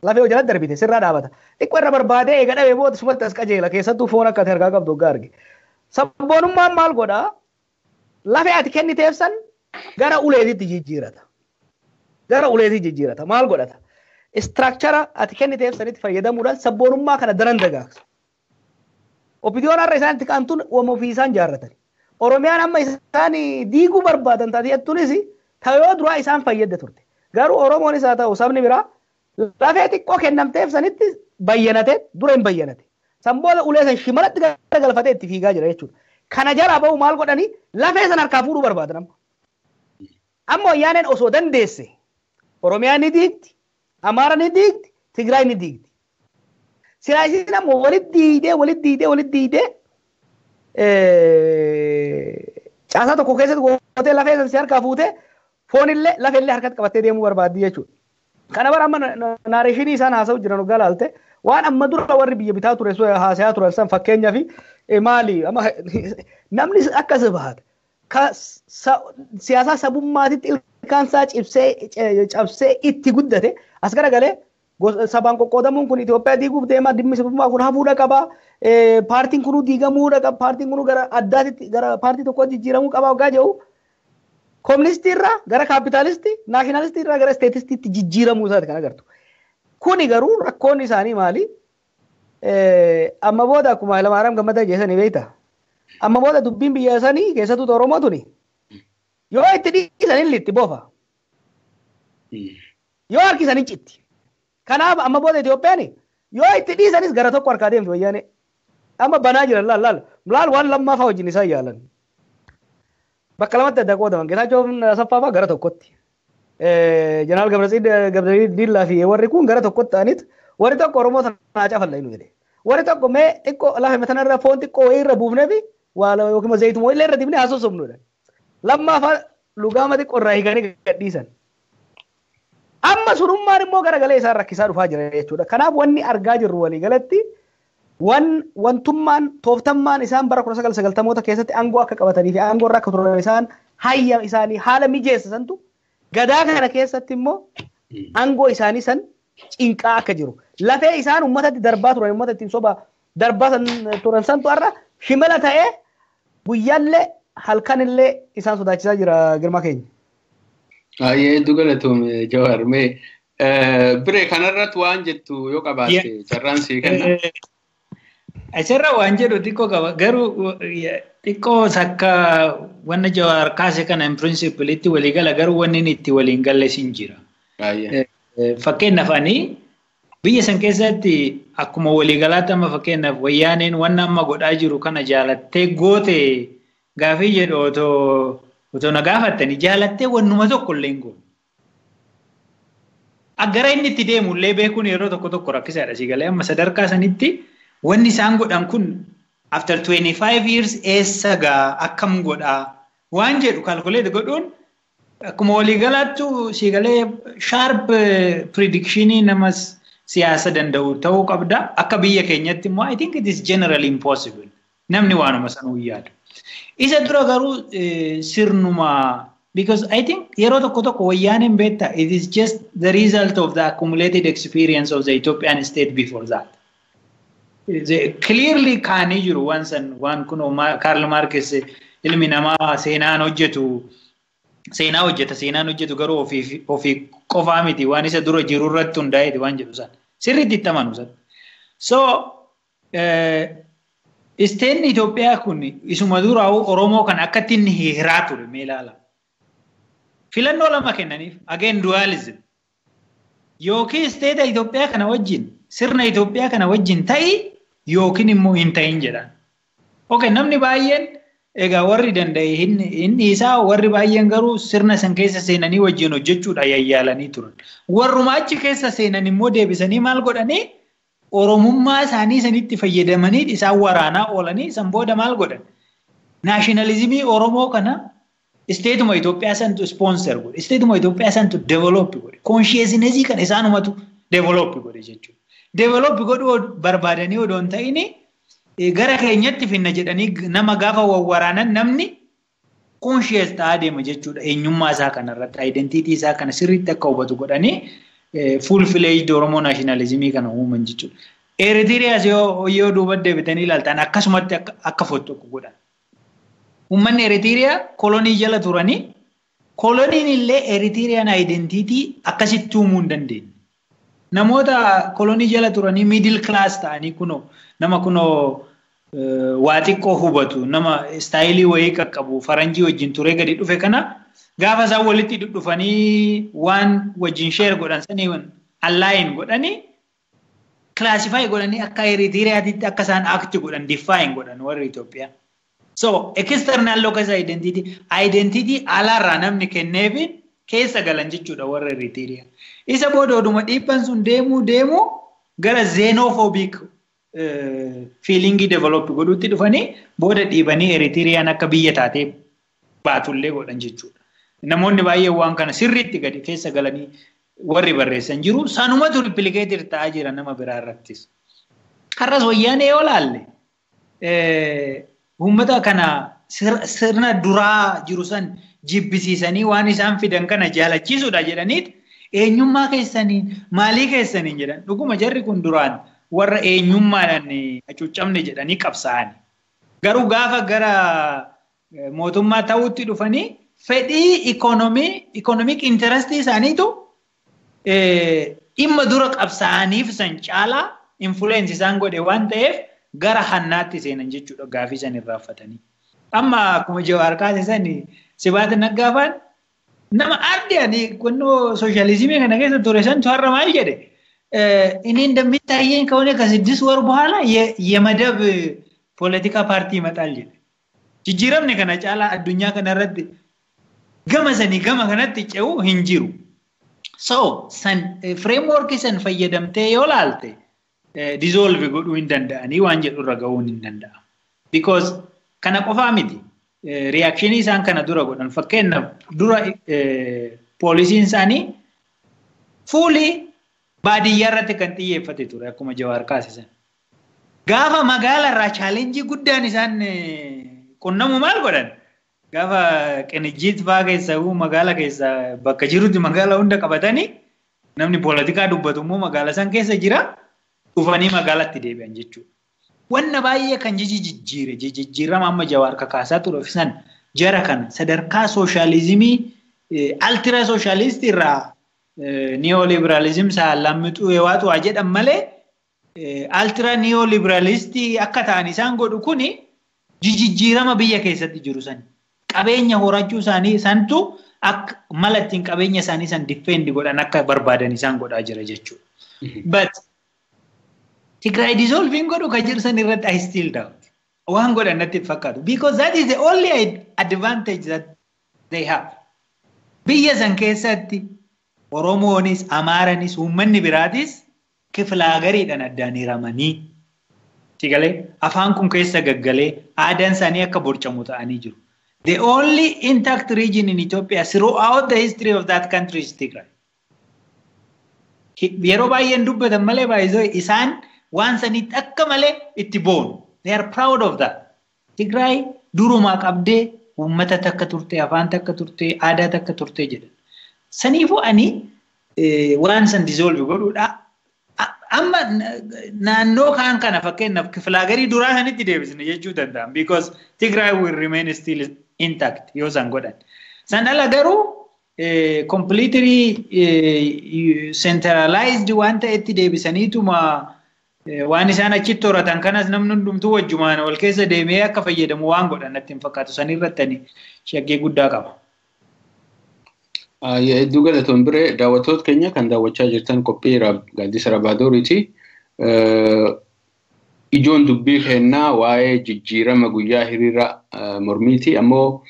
[SPEAKER 2] Lafee hojii jalatti darbite sirraa dhaabata. Xiqqoo irra barbaadee eega dhabee booda sumatti as qajeela keessattuu foon akka harkaa qabdu hoggaa arge. Sabboonummaan maal godhaa? Lafee ati kenniteef san gara uleetitti jijjiirata. Gara uleetitti jijjiirata. Maal godhata? Istiraakchara ati kenniteef sanitti fayyadamuudhaan sabboonummaa kana daran dagaagsa. Opitiyoon har'a isaan itti qaantuun ofii isaan jaarratan. Oromiyaan amma isaan diiguu barbaadan taatee jettuunis ta'ee duraa isaan fayyadde turte. Garuu Oromoonis haa ta'u sabni biraa lafee xiqqoo kennamteef sanitti bayyanate dura hin bayyanate. Sanbooda ulee san shimalatti garagalfatee itti fiigaa jira jechuudha. Kana jalaa bahu maal godhanii lafee san harkaa fuudhuu barbaadan amma. Amma wayyaaneen osoo dandeesse Oromiyaa ni diigdi, Amaara ni diigdi, Tigraay ni diigdi. Siraayisiin ammoo walitti diidee walitti diidee walitti diidee caasaa tokko keessatti gootee lafee san si harkaa fuutee foonillee lafeellee harkatti qabattee deemuu barbaaddi jechuudha. Kana bara amma naareeshinii isaan haasa'u jiran hoggaa laalte waan amma dura warri biyya bitaa ture haasayaa turan san fakkeenyaa fi maali amma namni akkas baate siyaasaa sabummaatitti ilkaansaa cibsee cabsee itti guddate as garagalee sabaan qoqqoodamuun kun Itoophiyaa diiguuf deemaa dhimmi sabummaa kun hafuudha qaba. Paartiin kunuu diigamuudha qaba. Paartiin kunuu gara addaatitti gara paartii tokkotti jijjiiramuu qaba hoggaa jedhu kooministii irraa gara kaapitaalistii naashinaalistii irraa gara isteetistiitti jijjiiramuu isaati kan agartu. Kuni garuu rakkoon isaanii maali? Amma booda akkuma Hayilamaariyaam Gammadaa jeesanii beekta. Amma booda dubbiin biyya sanii keessattuu Oromoo tuni yoo itti dhiisan itti bofa. Yoo harkisan hin citti. Kanaaf amma booda Itoophiyaan yoo itti dhiisanis gara tokko harkaa deemti wayyaane. Amma banaa jiran laal laal laal waan lammaafaa wajjin isaan yaalan. Bakka lamatti adda qoodaman Geetaachoo Asaffaa gara tokkotti. Jeneraal Gabratsiid Diillaa fi warri kun gara tokkotti ta'anit warri tokko Oromoo sanaa cafalla inni jedhe. Warri tokko mee xiqqoo lafa matanarra foon xiqqoo wayii irra buufnee fi waa yookiin zayituma illee irra dibnee haasofsofnudha. Lammaafaa lugaama xiqqoo irraa hiikanii gadhiisan. Amma surummaan immoo garagalee isaan rakkisaa dhufaa jira jechuudha. Kanaaf wanni argaa jirru walii galatti wan wantummaan tooftammaan isaan bara kudha sagal sagaltamoota keessatti aangoo akka qabatanii fi aangoo irra akka turan isaan hayya isaanii haala mijeessa santu gadaa kana keessatti immoo aangoo isaanii san cinqaa akka jiru. Lafee isaan uummatatti darbaa turan uummata ittiin soba darbaa turan santu har'a shimala ta'ee guyyaallee halkanillee isaan sodaachisaa jira girma keenya.
[SPEAKER 1] Baay'ee hedduu galatoome Jawar mee biree kanarratti waan jettu yoo qabaatte carraan sii kenna.
[SPEAKER 3] Asirra waan jedhu xiqqoo qaba. Garuu xiqqoo sakka wanna jawaar kaase kana in pirinsipilitti walii gala garuu wanni inni itti waliin galle sin jira. Fakkeenyaaf ani biyya san keessatti akkuma waliigalaatti amma fakkeenyaaf wayyaaneen wanna amma godhaa jiru kana jaalattee goote gaafii jedhu otoo otoo na gaafattanii jaalattee wannuma tokko illee hin goone. Aggara inni itti deemu illee beekuun yeroo tokko tokko rakkisaadha si galee amma sadarkaa sanitti wanni isaan godhan kun after 25 years eessa gaa akkam godhaa waan jedhu kalkuleet godhuun akkuma waliigalaattu si galee sharp predikshinii nama siyaasa danda'u ta'uu qabda akka biyya keenyatti immoo I think it is generally impossible namni waanuma sanuu yaadu. Isa dura garuu sirnuma because I think yeroo tokko tokko wayyaaneen beekta it is just the result of the accumulated experience of the Ethiopian state before that. Clearly kaanii jiru waan san waan kun Karl Marx ilmi namaa seenaan hojjetu seenaa hojjeta seenaan hojjetu garuu ofii qofaa miti waan isa dura jiru irratti hundaa'eeti waan jedhu san sirriitti itti amanu san. So isteenni Itoophiyaa kun isuma duraa Oromoo kan akkatti inni hiiraa ture mee ilaala. Filannoo lama kennaniif again dualism yookiin isteeta Itoophiyaa kana wajjin sirna Itoophiyaa kana wajjin ta'i yookiin immoo hin ta'in jedhan. Okay, namni baay'een egaa warri danda'e inni isaa warri baay'een garuu sirna san keessa seenanii wajjin hojjechuudha yayyaalanii turan. Warruma achi keessa seenan immoo deebisanii maal godhanii Oromummaa isaanii sanitti fayyadamanii isaan waraanaa oolanii san booda maal godhan? Naashinaalizimii Oromoo kana isteetuma Itoophiyaa santu ispoonser godhe. Isteetuma Itoophiyaa santu develop godhe. Koonshiyeesinesii kan isaanumatu develop godhe jechuudha. Develop godhuu barbaadanii odoo hin ta'in gara keenyatti finna jedhanii nama gaafa wawwaraanan namni koonshiyees ta'aa deema jechuudha. Eenyummaa isaa kanarratti aayidentiitii isaa kana sirriitti akka hubatu godhanii fuul fileejdi Oromoo naashinaalizimii kana uuman jechuudha. Eritiriyaas yoo duuba deebitanii ilaaltan akkasumatti akka fottoqu godhan. Uummanni Eritiriyaa kolonii jala turanii koloniin illee Eritiriyaan aayidentiitii akkasitti uumuu hin dandeenye. Namoota kolonii jala turanii miidil kilaas ta'anii kunoo nama kunoo waa xiqqoo hubatu nama istaayilii wayii qaqqabu faranjii wajjin turee gadi dhufe kana gaafa isaan walitti dhufanii waan wajjin sheer godhan sanii allaayin godhanii kilaasifaayi godhanii akka Eritiriyaatitti akka isaan akti godhan diffaayin godhan warri Itoophiyaa. So external locus identity identity alaarraa namni kenneefi keessa galan jechuudha warra Eritiriyaa. Isa booda oduma dhiibban sun deemuu deemuu gara xenophobic fiilingii develop godhuutti dhufanii booda dhiibanii Eritiriyaan akka biyya taatee baatullee godhan jechuudha. Namoonni baay'een waan kana sirriitti gadi keessa galanii warri barreessan jiru sanumatu rippilikeetir ta'aa jira nama biraa irrattis. Har'as wayyaanee yoo laalle uummata kana sirna duraa jiru san jibbisiisanii waan isaan fidan kana jaalachiisuudha jedhaniit eenyummaa keessaniin maalii keessaniin jedhan dhuguma jarri kun duraan warra eenyummaadhaan hacuuccamne jedhanii qabsaa'an. Garuu gaafa gara mootummaa ta'utti dhufanii fedhii ikoonomii ikoonomik intarastii isaaniitu dhimma dura qabsaa'aniif san caalaa influensi isaan godhe waan ta'eef gara hannaatti seenan jechuudha gaafii san irraanfatanii. Amma akkuma jawaar kaasisan sibaata naggaafaan nama ardiyan kunnoo sooshaalizimii kana keessa ture santu har'a maal jedhe እኔ እንደሚታየኝ ከሆነ ከስድስት ወር በኋላ የመደብ ፖለቲካ ፓርቲ ይመጣል ጀ ጅጅረምኒ ከነ ጫላ አዱኛ ከነረት ገመ ሰኒ ገመ ከነት ጨው ሂንጂሩ ሰው ሰን ፍሬምወርክ ሰን ፈየደምቴ ዮላልቴ ዲዞልቭ ጎዱ እንደንዳኒ ዋን ጀዱ ረገውን እንደንዳ ቢኮዝ ከነ ቆፋ ሚቲ Eh, riyaakshini isaan kana dura godhan fakkeenyaaf dura eh, poolisiin isaanii fuulii baadiyyaa irratti kan xiyyeeffate ture akkuma jawaar kaasisan. Gaafa magaala irraa chaalenjii guddaan isaan eh, qunnamu maal godhan? Gaafa qinijjiit fa'aa keessaa magaala keessaa bakka jirutti magaala hunda qabatanii namni poolitikaa dubbatu immoo magaala san keessa jira dhufanii magaalatti deebi'an jechuudha. Wanna baay'ee kan jijjiire jijjiirama amma jawaar kakaasaa ture san jara kana sadarkaa sooshaalizimii altira sooshaalistii irraa niyoolibiraalizim saallammituu yoo jedhan malee altira neoliberalistii akka ta'an isaan godhu kuni jijjiirama biyya keessatti jiru sani. Qabeenya horachuu isaanii santu akka mala ittiin qabeenya isaanii san diffeendi godhan akka barbaadan isaan godhaa jira jechuudha. Godhu kan jiru san irratti I still doubt. Waan godhan natti fakkaatu. Because that is the only advantage that they have. Biyya san keessatti Oromoonis, Amaaranis, uummanni biraatis kiflaa gariidhaan addaan hiramanii Sigalee afaan kun keessa gaggalee aadaan isaanii akka borcamu ta'anii jiru. The only intact region in Ethiopia throughout the history of that country is Tigray. Yeroo baay'een dubbatan malee baay'isoo isaan waan sanitti akka malee itti boonu. They are proud of that. Tigray durumaa qabdee uummata takka turte, afaan takka turte, aadaa takka turte jedhan. Saniifuu ani waan san dissolve godhuudha. amma naannoo kaan kana fakkeenyaaf kiflaagarii duraa sanitti deebisne jechuu danda'am because Tigray will remain still intact yoo san godhan. San ala garuu completely centralized waan ta'etti deebisaniituma waan isaan achitti horatan kanas namni hundumtuu wajjumaan wal keessa deemee akka fayyadamu waan godhan natti hin fakkaatu sanirratti shakkii guddaa qaba.
[SPEAKER 1] Hedduu galatoon biree daawwattoota keenya kan daawwachaa jirtan qophii gaaddisa Rabaadooriiti. Ijoon dubbii kennaa waa'ee jijjiirama guyyaa hiriira mormiiti. Ammoo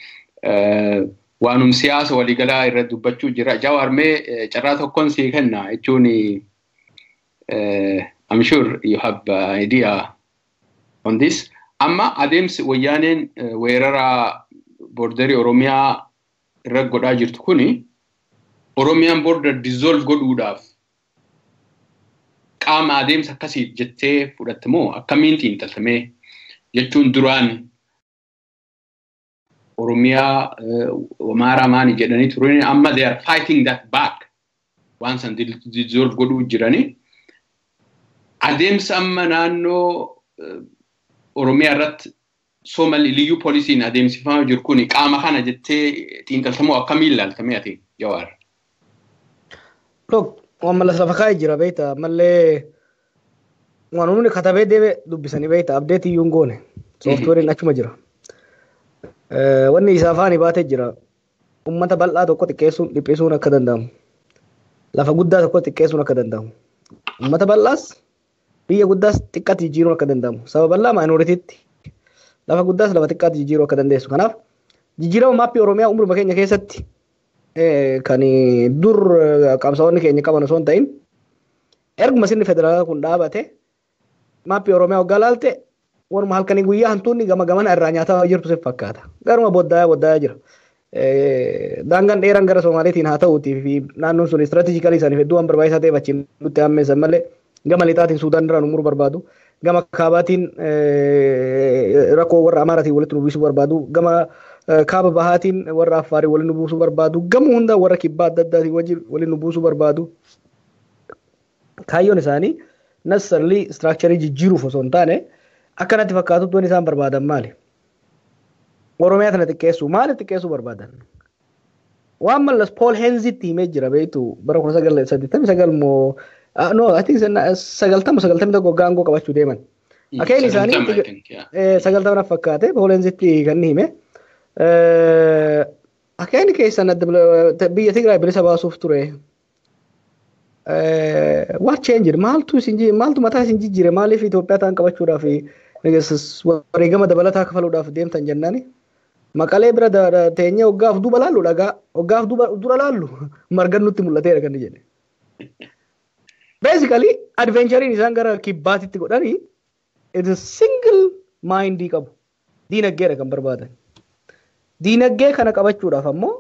[SPEAKER 1] waanum siyaasa waliigalaa irratti dubbachuu jira. Jawaar mee carraa tokkoon sii kenna jechuun I'm sure you have an idea on this. Amma adeemsi wayyaaneen weerara boordarii Oromiyaa irra godhaa jirtu kuni Oromiyaan boorda dissolve godhuudhaaf qaama adeemsa akkasiif jettee fudhatte moo akkamiin xiinxaltamee jechuun duraan Oromiyaa Amaaraa maani jedhanii turani amma they are fighting that back waan san dissolve godhuu jiranii adeemsa amma naannoo Oromiyaa irratti Somali liyyuu poolisiin adeemsifamaa jiru kun qaama kana jettee xiinxaltamoo akkamiin ilaaltamee ati jawaar?
[SPEAKER 2] Look, waan mallas lafa kaa'ee jira beekta ammallee waan humni katabee deeme dubbisanii beekta abdeetii iyyuu hin goone sooftuweeriin achuma jira. Wanni isaa afaanii baatee jira. Uummata bal'aa tokko xiqqeessuun dhiphisuun akka danda'amu. Lafa guddaa tokko xiqqeessuun akka danda'amu. Uummata bal'aas biyya guddaas xiqqaatti jijjiiruun akka danda'amu saba bal'aa maayinoritiitti lafa guddaas lafa xiqqaatti jijjiiruu akka dandeessu kanaaf jijjiirama maappii oromiyaa umruma keenya keessatti kan dur qabsaa'onni keenya qaban osoo hin ta'in. Erguma sirni federaalaa kun dhaabate maappii oromiyaa waggaa laalte waruma halkanii guyyaa hantuunni gama gamana irraa nyaataa jirtu sin fakkaata garuma boddaa'aa boddaa'aa jira. Daangaan dheeraan gara Somaaliitiin haa ta'uutii fi naannoon sun istiraatiijikalii isaaniif hedduu waan barbaachisaa ta'eef achiin nutti hammeessan malee gama lixaatiin Suudaan irraa numuruu barbaadu. Gama kaabaatiin rakkoo warra Amaaraatiin walitti nu buusuu barbaadu. Gama kaaba bahaatiin warra Affaarii waliin nu buusuu barbaadu. Gama hunda warra kibbaa adda addaatiin waliin nu buusuu barbaadu. Kaayyoon isaanii nassarlii istiraakcharii jijjiiruuf osoo hin taane akkanatti fakkaatutti wanti isaan barbaadan maali? Oromiyaa tana xiqqeessuu maali xiqqeessuu barbaadan? Waan mallas Pool Heenzitti himee jira beektu bara kuma sagal saddeettamii sagal moo no I think sagaltama sagaltamii tokko gaangoo qabachuu deeman. Akeen isaanii sagaltama fakkaate Pool Heenzitti kan hime. Akeen keessan biyya Tigraay bilisa baasuuf ture. What changed? Maaltu maaltu mataa isin jijjiire maaliif Itoophiyaa ta'an qabachuudhaaf wareegama dabalataa kafaluudhaaf deemtan jennaani? Maqalee bira teenyee hoggaaf duuba laallu dhagaa hoggaaf dura laallu margan nutti mul'ateera kan jedhe. Basically advenchariin isaan gara kibbaatitti godhanii it is single mindii qabu. Diinaggeedha kan barbaadan. Diinaggee kana qabachuudhaaf ammoo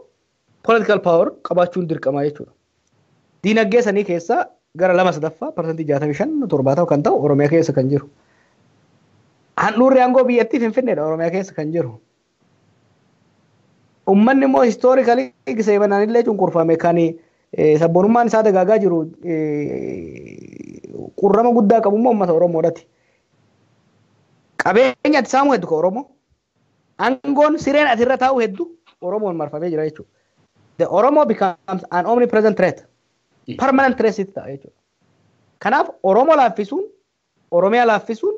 [SPEAKER 2] political power qabaachuun dirqamaa jechuudha. Diinaggee sanii keessaa gara lama sadaffaa parsantii jaatamii shan torbaatama kan ta'u Oromiyaa keessa kan jiru. Handhuurri aangoo biyyattii Finfinneedha Oromiyaa keessa kan jiru. Uummanni immoo histoorikalii seebanaan illee cunqurfame kan sabboonummaan isaa dagaagaa jiru qurrama guddaa qabu immoo uummata Oromoodhaati. Qabeenya ati saamu hedduu Oromoo. Aangoon sireen ati irra taa'u hedduu Oromoon marfamee jira jechuudha. The Oromo becomes an omnipresent threat. Permanent threat ta'a jechuudha. Kanaaf Oromoo laaffisuun Oromiyaa laaffisuun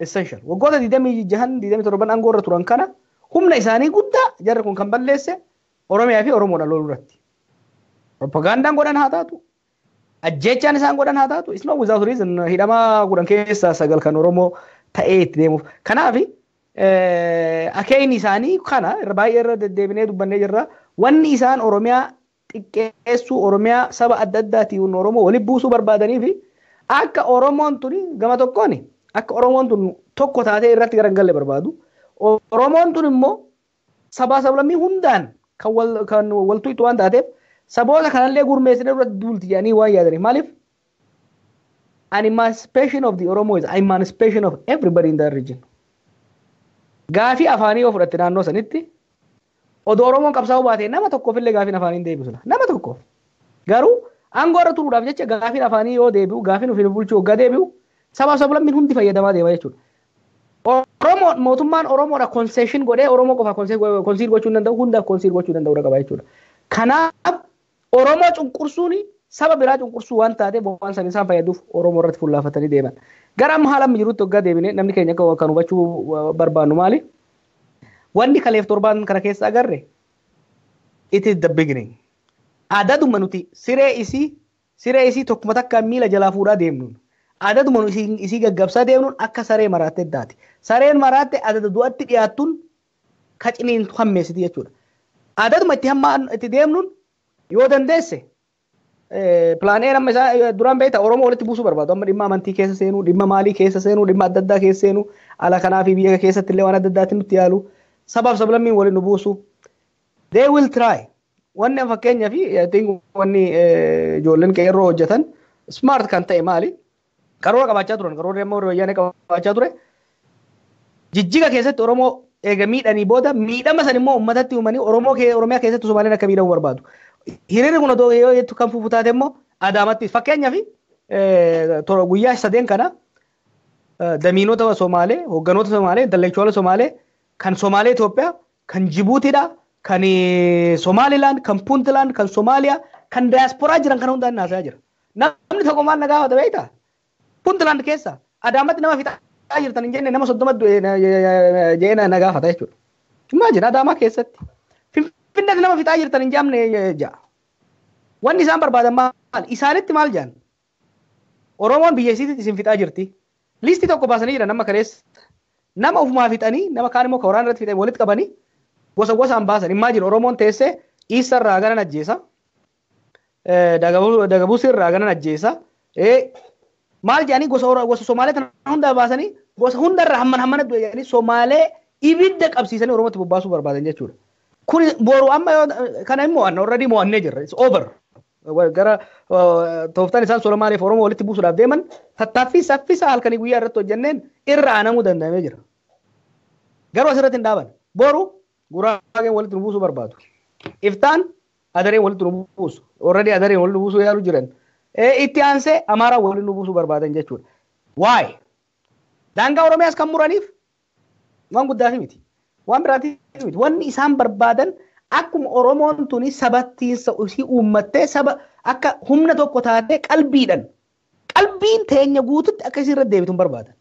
[SPEAKER 2] essential. Waggoota 26 27 aangoo irra turan kana humna isaanii guddaa jarri kun kan balleesse Oromiyaa fi Oromoodha loluu irratti. Propagandaan godhan haa taatu. Ajjechaan isaan godhan haa taatu. It's not without reason hidhamaa kudhan keessaa sagal kan Oromoo ta'ee itti deemuuf. Kanaaf akeekni isaanii kana irra baay'ee irra deddeebinee dubbannee jirra. Wanni isaan Oromiyaa xiqqeessuu Oromiyaa saba adda addaatiin Oromoo walitti buusuu barbaadanii fi akka Oromoon tuni gama tokkoon akka Oromoon tun tokko taatee irratti garagallee barbaadu. Oromoon tun immoo sabaa sablammii hundaan kan waltu itti waan taateef saboota kanallee gurmeessine duratti duulti jedhanii waan yaadaniif maaliif an emancipation of the Oromo is emancipation of everybody in that region. Gaafii afaanii yoo fudhatte naannoo sanitti odoo Oromoon qabsaa'uu baate nama tokkoofillee gaafiin afaanii deebisu nama tokkoof. Garuu aangoo irra turuudhaaf jecha gaafiin afaanii yoo deebi'u gaafiin ofiin bulchuu hoggaa deebi'u sabaaf sablammiin hundi fayyadamaa deema jechuudha. Oromoo mootummaan Oromoodha konseeshin godhee Oromoo qofa konsiir gochuu hin danda'u hundaaf konsiir gochuu danda'u qaba jechuudha. Kanaaf Oromoo cunqursuun saba biraa cunqursuu waan taateef waan san isaan fayyaduuf Oromoo irratti fuullaafatanii deeman. Gara amma haala amma jirutti hoggaa deebine namni keenya akka kan hubachuu barbaannu maali? Wanni kaleef torbaan kana keessa agarre it is the beginning. Aadaadhuma nuti siree isii siree isii tokkuma takkaan miila jalaa fuudhaa deemnuun. Aadaadhuma isii gaggabsaa deemnuun akka saree maraattee daati. Sareen maraatte adada du'atti dhiyaattuun kaciniin hammeessiti jechuudha. Aadaadhuma itti hamma itti deemnuun yoo dandeesse pilaanee nama isaa duraan beekta Oromoo walitti buusuu barbaadu. Amma dhimma amantii keessa seenuu, dhimma maalii keessa seenuu, dhimma adda addaa keessa seenuu, ala kanaa fi biyya keessatti illee waan adda addaatiin nutti yaalu. Sabaaf sablammiin waliin nu buusu. They will try. Wanni fakkeenyaa fi wanni ijoolleen qeerroo hojjetan smart kan ta'e maali? Karoora qabaachaa turan. Karoorri amma wayyaanee qabaachaa ture. Jijjiga keessatti Oromoo eega miidhanii booda miidhama san immoo uummatatti uumanii Oromoo Oromiyaa keessatti Somaaliin akka miidhamu barbaadu. Hiriirri kun otoo yoo jettu kan fufu taate immoo Adaamatti fakkeenyaaf guyyaa sadeen kana damiinota Somaalee, hoogganoota Somaalee, intellectual Somaalee, kan Somaalee Itoophiyaa, kan Jibuutiidha, kan Somaaliland, kan Puntland, kan Somaaliyaa, kan daasporaa jiran kan hundaan naasaa jira. Namni tokko maal na gaafata beektaa? Puntland keessa Adaamatti nama fixaa jirtan hin jenne nama soddoma jee na gaafata jechuudha. Imaajin Adaamaa keessatti. Finfinnatti nama fixaa jirtan hin jaamne ja'a. Wanni isaan barbaadan maal? Isaanitti maal jaan? Oromoon biyya isiitti isin fixaa jirti. Liistii tokko baasanii jiran nama kaleessa. Nama ofumaa fixanii nama kaan immoo waraana irratti fixanii walitti qabanii gosa gosaan baasan. Imaajin Oromoon teessee Iissa irraa ganan ajjeesa. Dagabuus irraa ganan ajjeesa. Maal jedhanii gosa Somaalee kana hunda baasanii gosa hundarraa hamman hamman jedhanii Somaalee ibidda qabsiisanii Oromootti bobbaasuu barbaadan jechuudha. Kun boru amma kana immoo already mo'annee jirra. It's over. Gara tooftaan isaan Somaaleef Oromoo walitti buusuudhaaf deeman tattaaffii saffisa halkanii guyyaa irratti hojjenneen irra aanamuu danda'amee jira. Garuu asirratti hin dhaaban. Boru guraageen walitti nu buusuu barbaadu. Iftaan adareen walitti nu buusu. Already adareen walitti nu buusuu yaaluu jiran. Itti aansee Amaaraa walitti nu buusuu barbaadan jechuudha. Waa'ee daangaa Oromiyaas kan muraniif waan guddaa miti. Waan biraatiif miti. Wanni isaan barbaadan akkuma Oromoon tuni sabattiinsa isii uummattee saba akka humna tokko taatee qalbiidhaan qalbiin teenya guututti akka isii irra deebitu barbaadan.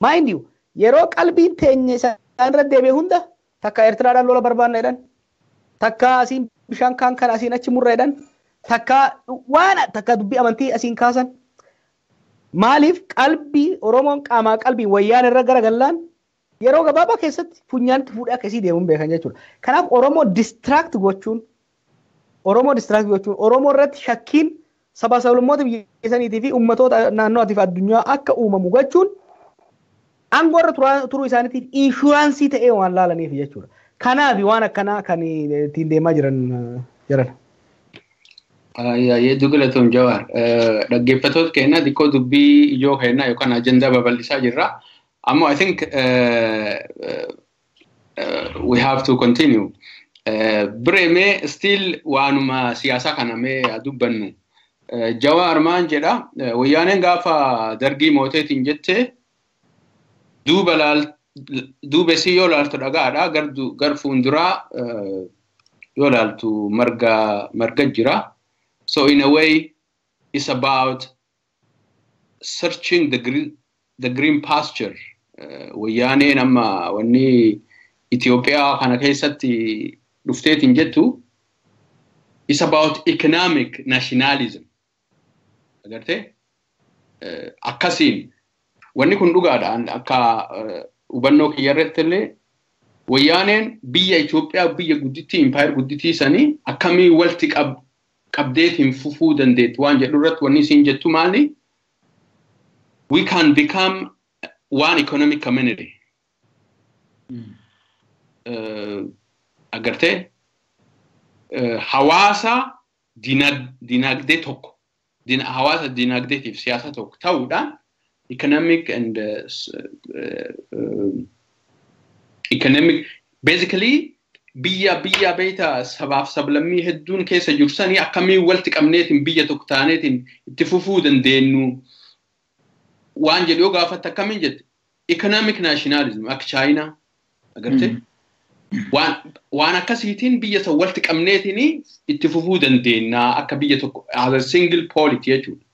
[SPEAKER 2] Maayindiyu yeroo qalbiin teenya isaan irra deebi'e hunda takka Eertiraadhaan lola barbaanna jedhan takka asiin bishaan kaan kan asiin achi murra jedhan takka waan takka dubbii amantii asiin kaasan. Maaliif qalbii Oromoon qaamaa qalbii wayyaan irra garagallaan yeroo gabaabaa keessatti funyaanitti fuudhee akkasii deemuun beekan jechuudha. Kanaaf Oromoo distiraakti gochuun Oromoo distiraakti gochuun Oromoo irratti shakkiin saba sablammoota biyya saniitii fi uummatoota naannootiif addunyaa akka uumamu gochuun aangoo irra turuu isaaniitiif inshuraansii ta'ee waan laalaniif jechuudha. Kanaaf waan akkanaa kan ittiin deemaa jiran jiran.
[SPEAKER 1] Yeeddu galatoom Jawaar. Dhaggeeffatoota keenya xiqqoo dubbii ijoo keenyaa yookaan ajandaa babal'isaa jirra. Ammoo I think uh, uh, we have to continue. Uh, maan jedha wayyaaneen gaafa dargii mooteetiin jettee duuba laal duubesii yoo laaltu dhagaadha gar fuunduraa yoo laaltu marga marga jira. So in a way it's about searching the green, the green pasture. Wayyaaneen amma wanni Itoophiyaa kana keessatti dhufteetiin jettu is about economic nationalism. Agartee? Akkasiin wanni kun dhugaadhaan akka hubannoo kiyyarratti illee wayyaaneen biyya Itoophiyaa biyya guddittii impaayir guddittii sanii akkamii walti qabdeetiin fufuu dandeetti waan jedhu irratti wanni isiin jettu maali? We can become one economic community. Agartee hawaasa dinagdee tokko hawaasa dinagdeetiif siyaasa tokko ta'uudhaan economic and uh, uh, economic. Basically biyya biyya beeta sabaaf sablammii hedduun keessa jirsanii akkamiin walitti qabneetiin biyya tokko taaneetiin itti fufuu dandeenyu waan jedhu yoo gaafatte akkamiin jette economic nationalism akka chaayinaa agartee waan akkasiitiin biyya san walitti qabneetiin itti fufuu dandeenya akka biyya tokko as a single polity jechuudha.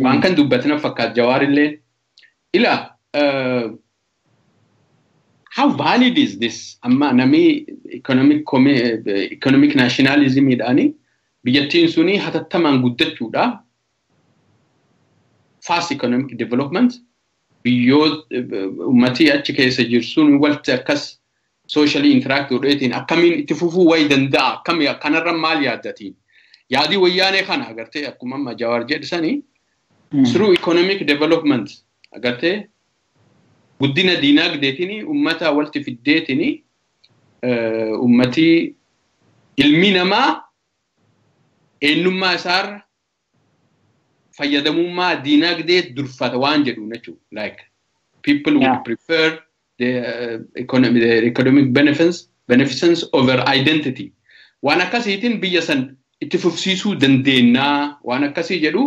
[SPEAKER 1] Waan kan dubbatina fakkaat jawaarillee ila how valid is this amma nami economic economic nationalismidhaani biyyattiin suni hatattamaan guddachuudha fast economic development ummatii achi keessa jirsun walti akkas socially interact godheetiin akkamiin itti fufuu wayi danda'a akkami kanarra maal yaaddatiin yaadii wayyaanee kana agartee akkuma amma jawaar jedhisanii through economic development agartee guddina diinagdeetiin ummata walitti fiddeetiin ummatii ilmi namaa eenyummaa isaarra fayyadamummaa diinagdee durfata waan jedhu jechuudha. Like people would yeah. prefer the, uh, economy, the economic benefits, beneficence over identity. Waan akkasiitiin biyya san itti fufsiisuu dandeenya waan akkasii jedhu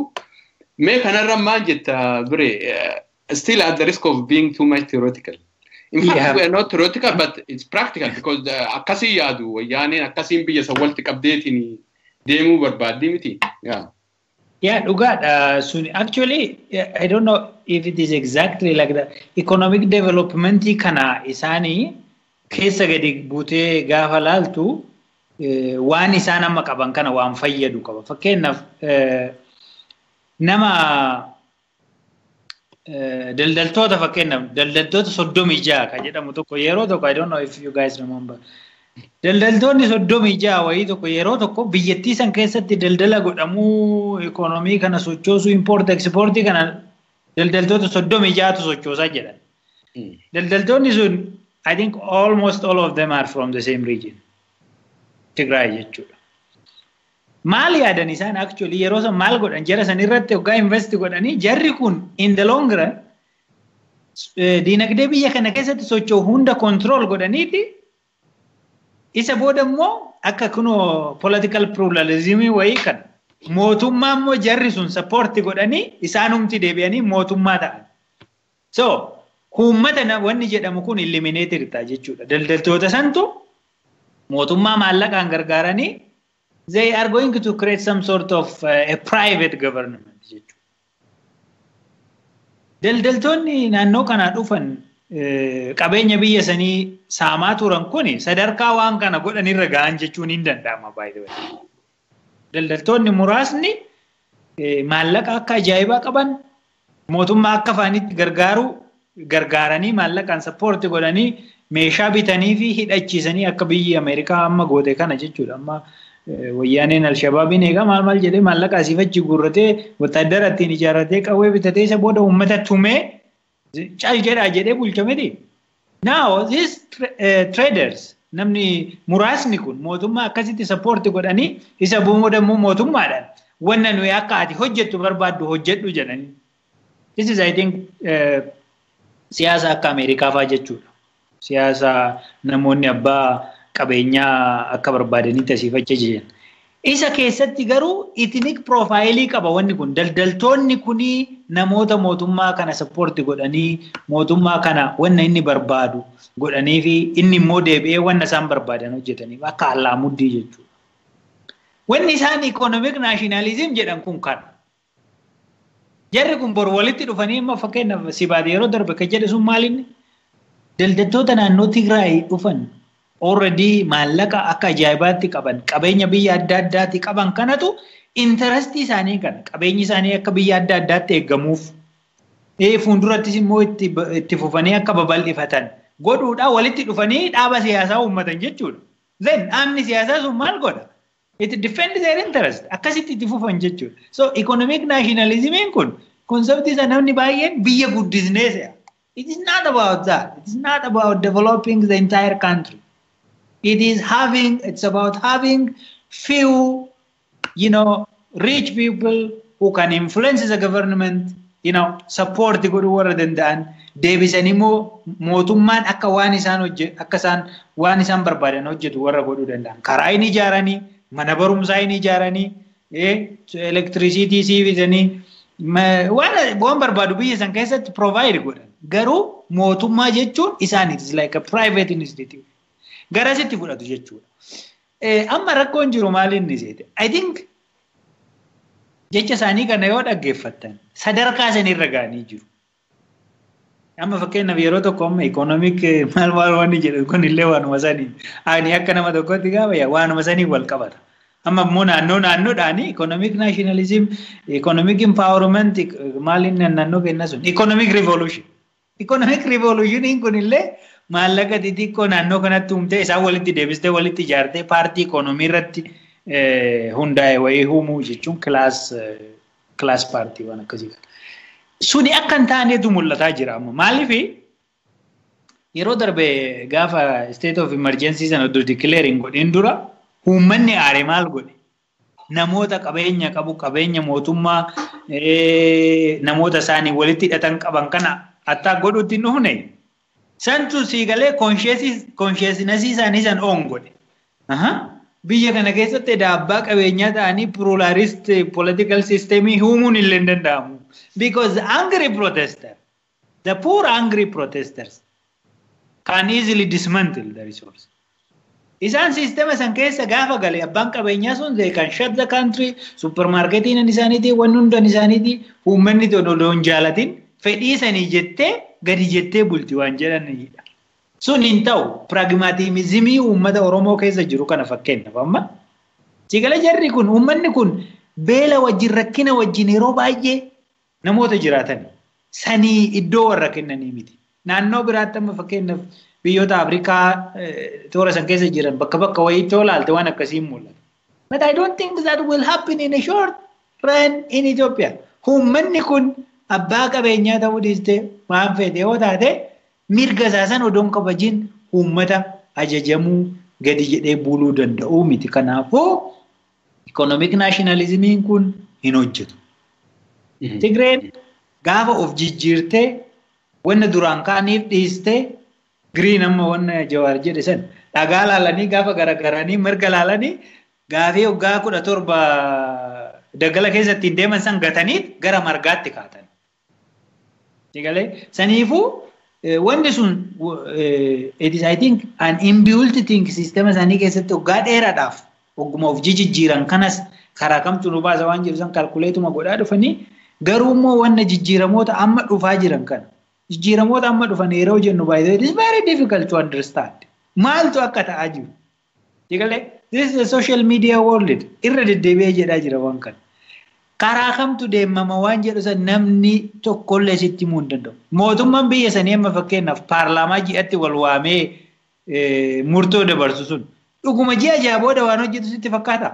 [SPEAKER 1] mee kanarra maal jetta bire still at the risk of being too much theoretical. In fact, yeah. we are not theoretical, but it's practical because uh, akkasii yaadu wayyaaneen akkasiin biyya san walitti qabdeetiin deemuu barbaaddi miti. Yeah.
[SPEAKER 3] Yeah, dhugaadha. Sun actually, I don't know if it is exactly like that. Economic development kana isaanii keessa gadi buutee gaafa laaltu waan isaan amma qaban kana waan fayyadu qaba. Fakkeenyaaf nama daldaltoota fakkeenyaaf daldaltoota soddomii ja'a kan jedhamu tokko yeroo tokko I don't know if you guys remember. Daldaltoonni soddomii ja'a wayii tokko yeroo tokko biyyattii san keessatti daldala godhamuu ikoonomii kana sochoosuu impoort ekspoortii kana daldaltoota soddomii ja'atu sochoosaa jedhan. Daldaltoonni sun I think almost all of them are from the same region. Tigraay jechuudha. Maal yaadan isaan actually yeroo san maal godhan jara san irratti hoggaa invest godhanii jarri kun in the long run diinagdee biyya kana keessatti socho'u hunda control godhaniiti isa booda immoo akka kunoo political pluralismii wayii kan mootummaa immoo jarri sun sappoorti godhanii isaanumti deebi'anii mootummaa ta'an. So uummata wanni jedhamu kun eliminated ta'a jechuudha. Daldaltoota santu mootummaa maallaqaan gargaaranii they are going to create some sort of uh, a private government jechuudha. Daldaltoonni naannoo kanaa dhufan qabeenya biyya sanii saamaa turan kuni sadarkaa waan kana godhanirra gahan jechuun hin danda'ama baay'ee. Daldaltoonni muraasni maallaqa akka ajaa'ibaa qaban mootummaa akka afaanitti gargaaru gargaaranii maallaqaan sappoorti godhanii meeshaa bitanii fi hidhachiisanii akka biyyi Ameerikaa amma goote kana jechuudha. Amma wayyaaneen alshabaabiin eegaa maal maal jedhee maallaqa asiif achi guurratee wotaadara ittiin ijaarratee qawwee bitatee isa booda uummata tumee cal jedhaa jedhee bulchameti. Now these traders namni muraasni kun mootummaa akkasitti sappoorti godhanii isa immoo mootummaadhaan wanna nuyi akka ati hojjettu barbaaddu hojjedhu jedhanii. This is I think siyaasa akka Ameerikaa fa'aa jechuudha. Siyaasa namoonni abbaa qabeenyaa akka barbaadanitti asiif achi jiran. Isa keessatti garuu itinik piroofaayilii qaba wanni kun. Daldaltoonni kunii namoota mootummaa kana sappoorti godhanii mootummaa kana wanna inni barbaadu godhanii fi inni immoo deebi'ee wanna isaan barbaadan hojjetaniif akka allaamuddii jechuudha. Wanni isaan ikoonomik naashinaalizim jedhan kun kana. Jarri kun bor walitti dhufanii amma fakkeenyaaf si baate yeroo darbe kan jedhe sun maalinni daldaltoota naannoo Tigraay dhufan already maallaqa akka ajaa'ibaatti qaban qabeenya biyya adda addaatti qaban kanatu intarastii isaanii kana qabeenyi isaanii akka biyya adda addaatti eeggamuuf fuuldurattis immoo itti fufanii akka babal'ifatan godhuudha walitti dhufanii dhaaba siyaasaa uummatan jechuudha. Then dhaabni siyaasaa sun maal godha? It defends their interest. Akkasitti itti fufan jechuudha. So economic nationalismiin kun konseptii isa namni baay'een biyya guddisnee se'a. It is not about that. It is not about developing the entire country. It is having, it's about having few, you know, rich people who can influence the government, you know, support godhuu warra danda'an deebisan immoo mootummaan akka waan isaan hojjetu akka isaan waan isaan barbaadan hojjetu warra godhuu danda'an karaa inni ijaaranii mana barumsaa inni ijaaranii eh, elektirisiitii siibisanii waan barbaadu biyya san keessatti provide godhan garuu mootummaa jechuun isaan it is like a private institute garasitti fudhatu jechuudha. Amma rakkoon jiru maali inni seete? I think jecha isaanii kana yoo dhaggeeffattan sadarkaa sanirra ga'anii jiru. Amma fakkeenyaaf yeroo tokko amma ikoonomik maal maal wanni jedhu kun illee waanuma sanii ani akka nama tokkotti gaafa waanuma sanii wal qabata. Amma immoo naannoo naannoodhaan ikoonomik naashinaalizim ikoonomik impaawurment maaliin naannoo kenna sun ikoonomik rivolution. Ikoonomik rivolushiniin kun illee maallaqa xixiqqoo naannoo kanatti uumtee isaan walitti deebistee walitti ijaartee paartii ikoonomii irratti hundaa'e wayii uumuu jechuun kilaas kilaas paartii waan akkasii. Suni akka hin taanetu mul'ataa jira amma maaliif yeroo darbe gaafa state of emergency sana oduu declaring godhin dura uummanni aare maal godhe namoota qabeenya qabu qabeenya mootummaa namoota isaanii walitti hidhatan qaban kana attaa godhutti hin dhufne santu sii galee konsheessinasii isaanii san oon godhe. Biyya kana keessatti daabbaa qabeenyaa ta'anii pluralist political systemii uumuun illee hin danda'amu. Because the angry protester, the poor angry protesters can easily dismantle the resource. Isaan siistema san keessa gaafa gale abbaan qabeenyaa sun they can shut the country supermarketiin isaaniiti wanni hundan isaaniiti uummanni odoo hin jaalatin fedhii sanii jettee gadi jettee bulti waan jedhanidha. Sun hin ta'u pragmatimizimii uummata Oromoo keessa jiru kana fakkeenyaaf amma. Sigala jarri kun uummanni kun beela wajjin rakkina wajjin yeroo baay'ee namoota jiraatan sanii iddoo warra kennanii miti. Naannoo biraatti amma fakkeenyaaf biyyoota Afrikaa toora san keessa jiran bakka bakka wayii yoo ilaalte waan akkasii mul'ata. But I don't think that will happen in a short run in Ethiopia. Uummanni kun abbaa qabeenyaa ta'uu dhiistee waan fedhe yoo taate mirga isaasan odoon kabajin uummata ajajamuu gadi jedhee buluu danda'uu miti. Kanaafuu ikonomik naashinaalizimiin kun hin hojjetu. Tigreen gaafa of jijjiirtee wanna duraan kaaniif dhiistee giriin amma wanna jawaar jedhe san dhagaa laalanii gaafa garagaranii mirga laalanii gaafii waggaa kudha torba daggala keessatti hin deeman san gatanii gara margaatti kaatan. Saniifuu wanti sun it is I think an inbuilt thing sistema isaanii keessatti waggaa dheeraadhaaf ogguma of jijjiiran kanas karaa kamtu nu baasa waan jedhu san kalkuleetuma godhaa dhufanii garuu immoo wanna jijjiiramoota amma dhufaa jiran kana jijjiiramoota amma dhufan yeroo jennu baay'ee it is very difficult to understand. Maaltu akka ta'aa jiru. This is a social media world. Irra deddeebi'ee jedhaa jira waan kana. Karaa kamtu deemama waan jedhu san namni tokkollee sitti himuu hin danda'u. Mootummaan biyya sanii amma fakkeenyaaf paarlaamaa ji'atti wal waamee murtoo dabarsu sun dhuguma ji'a ja'a booda waan hojjetu sitti fakkaata.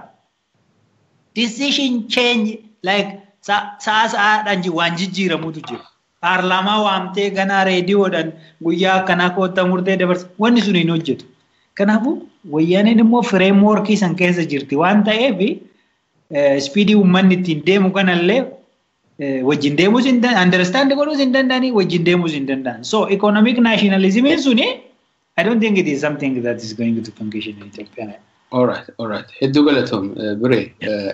[SPEAKER 3] Decision change like sa'a sa'aadhaan waan jijjiiramutu jira. Paarlaamaa waamtee ganaa reediyoodhaan guyyaa akkanaa koottaa murtee dabarsa wanni sun hin hojjetu. Kanaafuu wayyaaneen immoo fireemwoorkii san keessa jirti waan ta'eef spiidii uummanni ittiin deemu kanallee wajjin deemuus hin danda'an, understand godhuus hin danda'anii wajjin deemuus hin danda'an. So economic nationalism suni I don't think it is something that is going to function in Ethiopia.
[SPEAKER 1] Alright, alright. Hedduu galatoom bire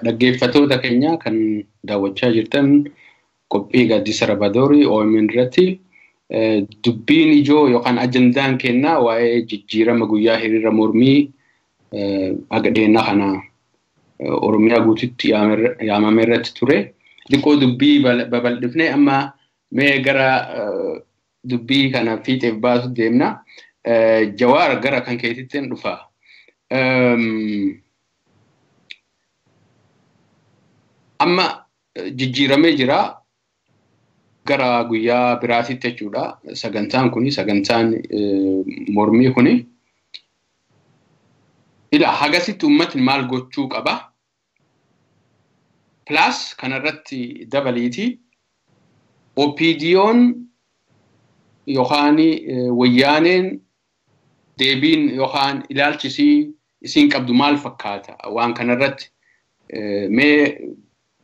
[SPEAKER 1] dhaggeeffatoota keenya kan daawwachaa jirtan qophii gaaddisa rabadoorii OMN irratti dubbiin ijoo yookaan ajandaan kennaa waa'ee jijjiirama guyyaa hiriira mormii aga dheennaa kana Oromiyaa guututti yaamame irratti ture. xiqqoo dubbii babal'ifnee amma mee gara dubbii kana fiixeef baasu deemna. Jawaar gara kan keetitti dhufa. Amma jijjiiramee jira gara guyyaa biraatitti jechuudha. Sagantaan kuni sagantaan mormii kuni. Ila hagasitti uummatni maal gochuu qaba? Plus kanarratti dabaliiti OPDO'n yookaan wayyaaneen deebiin yookaan ilaalchisii isiin qabdu maal fakkaata? Waan kanarratti mee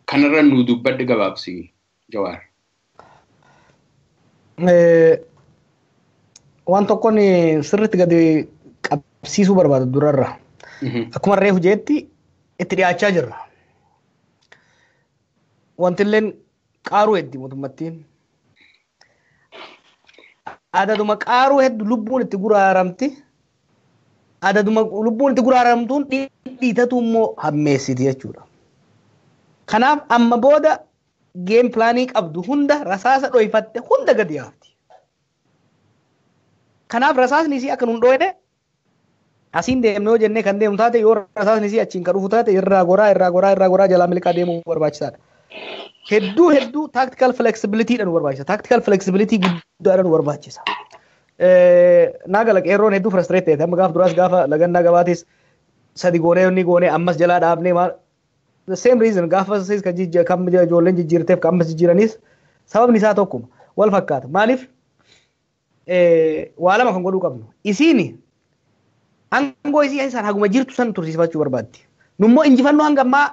[SPEAKER 1] kanarra nu dubbadhu gabaabsi Jawaar.
[SPEAKER 2] Waan tokkoon sirriitti gadi qabsiisuu barbaadu durarra. Akkuma reefu jeetti itti dhiyaachaa jirra. Wantilleen qaaruu heddi mootummattiin. Adaduma qaaruu hedduu lubbuun itti guraaramti. Adaduma lubbuun itti guraaramtuun dhiitatu immoo hammeessiti jechuudha. Kanaaf amma booda geem pilaanii qabdu hunda rasaasa dho'ifatte hunda gadi yaafti. Kanaaf rasaasni isii akka nun dho'ede asiin deemnee yoo jennee kan deemu taate yoo rasaasni isii achiin kan dhufu taate irraa goraa irraa goraa irraa goraa jalaa miliqaa deemuu barbaachisaadha. Barbaachisa. Taaktikal fleksibilitii guddaadha nu barbaachisa. Naa gala qeerroon hedduu firastreet ta'e amma gaafa duraas gaafa lagannaa gabaatis sadi goonee inni goonee ammas jalaa dhaabnee maal the same reason gaafa kan kan ijoolleen jijjiirteef kan ammas jijjiiranis sababni isaa tokkuma wal fakkaata maaliif waa lama kan godhuu qabnu isiin aangoo isii isaan haguma jirtu san tursiifachuu barbaaddi nummoo injifannoo hanga ammaa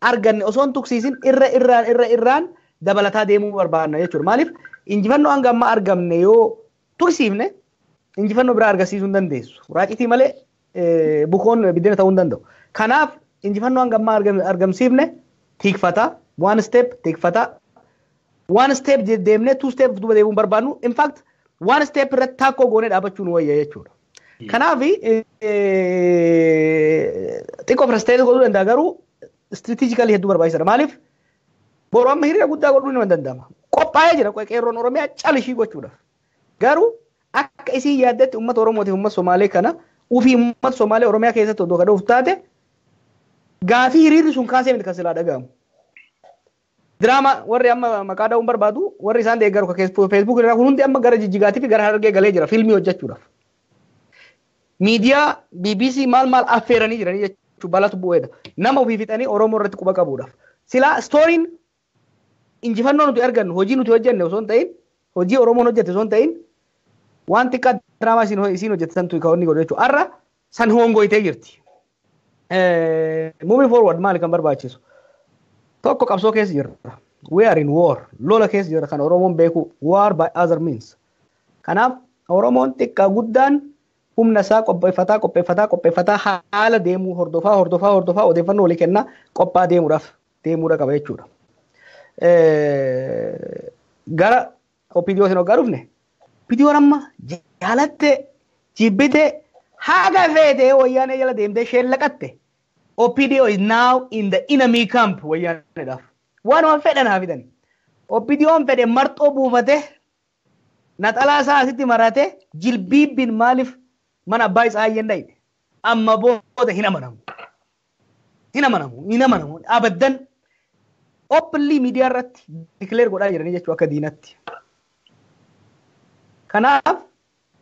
[SPEAKER 2] arganne osoo hin tuksiisin irra irraan irra irraan dabalataa deemuu barbaadna jechuudha. Maaliif? Injifannoo hanga ammaa argamne yoo tuksiifne injifannoo biraa argisiisuu hin dandeessu. Raacitii malee bukoon biddeena ta'uu hin danda'u. Kanaaf injifannoo hanga ammaa argamsiifne tiikfata one step tiikfata one step deemnee two step duuba deemuun barbaadnu. In fact one step irratti taakkoo goonee dhaabachuu nu wayya jechuudha. Kanaaf xiqqoo firastreet godhuu danda'a garuu istiraatiijikaalii hedduu barbaachisaadha. Maaliif amma hiriira guddaa godhuu ni danda'ama. Qophaa'ee jira qeerroon Oromiyaa calishii gochuudhaaf. Garuu akka isiin yaaddetti uummata Oromootiif uummata Somaalee kana ufii uummata Somaalee Oromiyaa keessatti odoo kadhuuf taate gaafii hiriirri sun kaasee miti kan silaa dhaga'amu. Diraama warri amma maqaa dha'uun barbaadu warri isaan deeggaru feesbuuk irraa kun hundi amma gara jijjigaatii fi gara harargee galee jira fiilmii hojjechuudhaaf. Miidiyaa BBC maal maal affeeranii jiranii jechuun balatu bu'eedha. Nama ofii fixanii Oromoo irratti quba qabuudhaaf. Silaa istooriin injifannoo nuti argannu hojii nuti hojjenne osoo hin ta'in hojii Oromoon hojjette osoo hin ta'in waan xiqqaa diraamaa isiin kan inni godhu jechuudha. Har'a san hongoyitee jirti. Moving forward maali kan barbaachisu? Tokko qabsoo keessa jirra. We are in war. Lola keessa jirra kan Oromoon beeku war by other means. Kanaaf Oromoon xiqqaa guddaan humna isaa qopheeffataa qopheeffataa qopheeffataa haala deemuu hordofaa hordofaa hordofaa odeeffannoo walii kennaa qophaa deemuudhaaf deemuudha qaba jechuudha. Gara isin hoggaa dhufne OPDOon amma jaalatte jibbite haga feete wayyaanee jala deemtee sheellaqatte OPDO is now in the enemy camp wayyaaneedhaaf. Waanuma fedhan haa fidan. OPDOon fedhe marxoo buufate naxalaa isaa asitti marate jilbiibbiin maaliif mana ayyan dhayne amma booda hin amanamu. Hin amanamu, hin amanamu. Abaddan openly miidiyaa irratti declare godhaa jiranii jechuudha akka diinatti. Kanaaf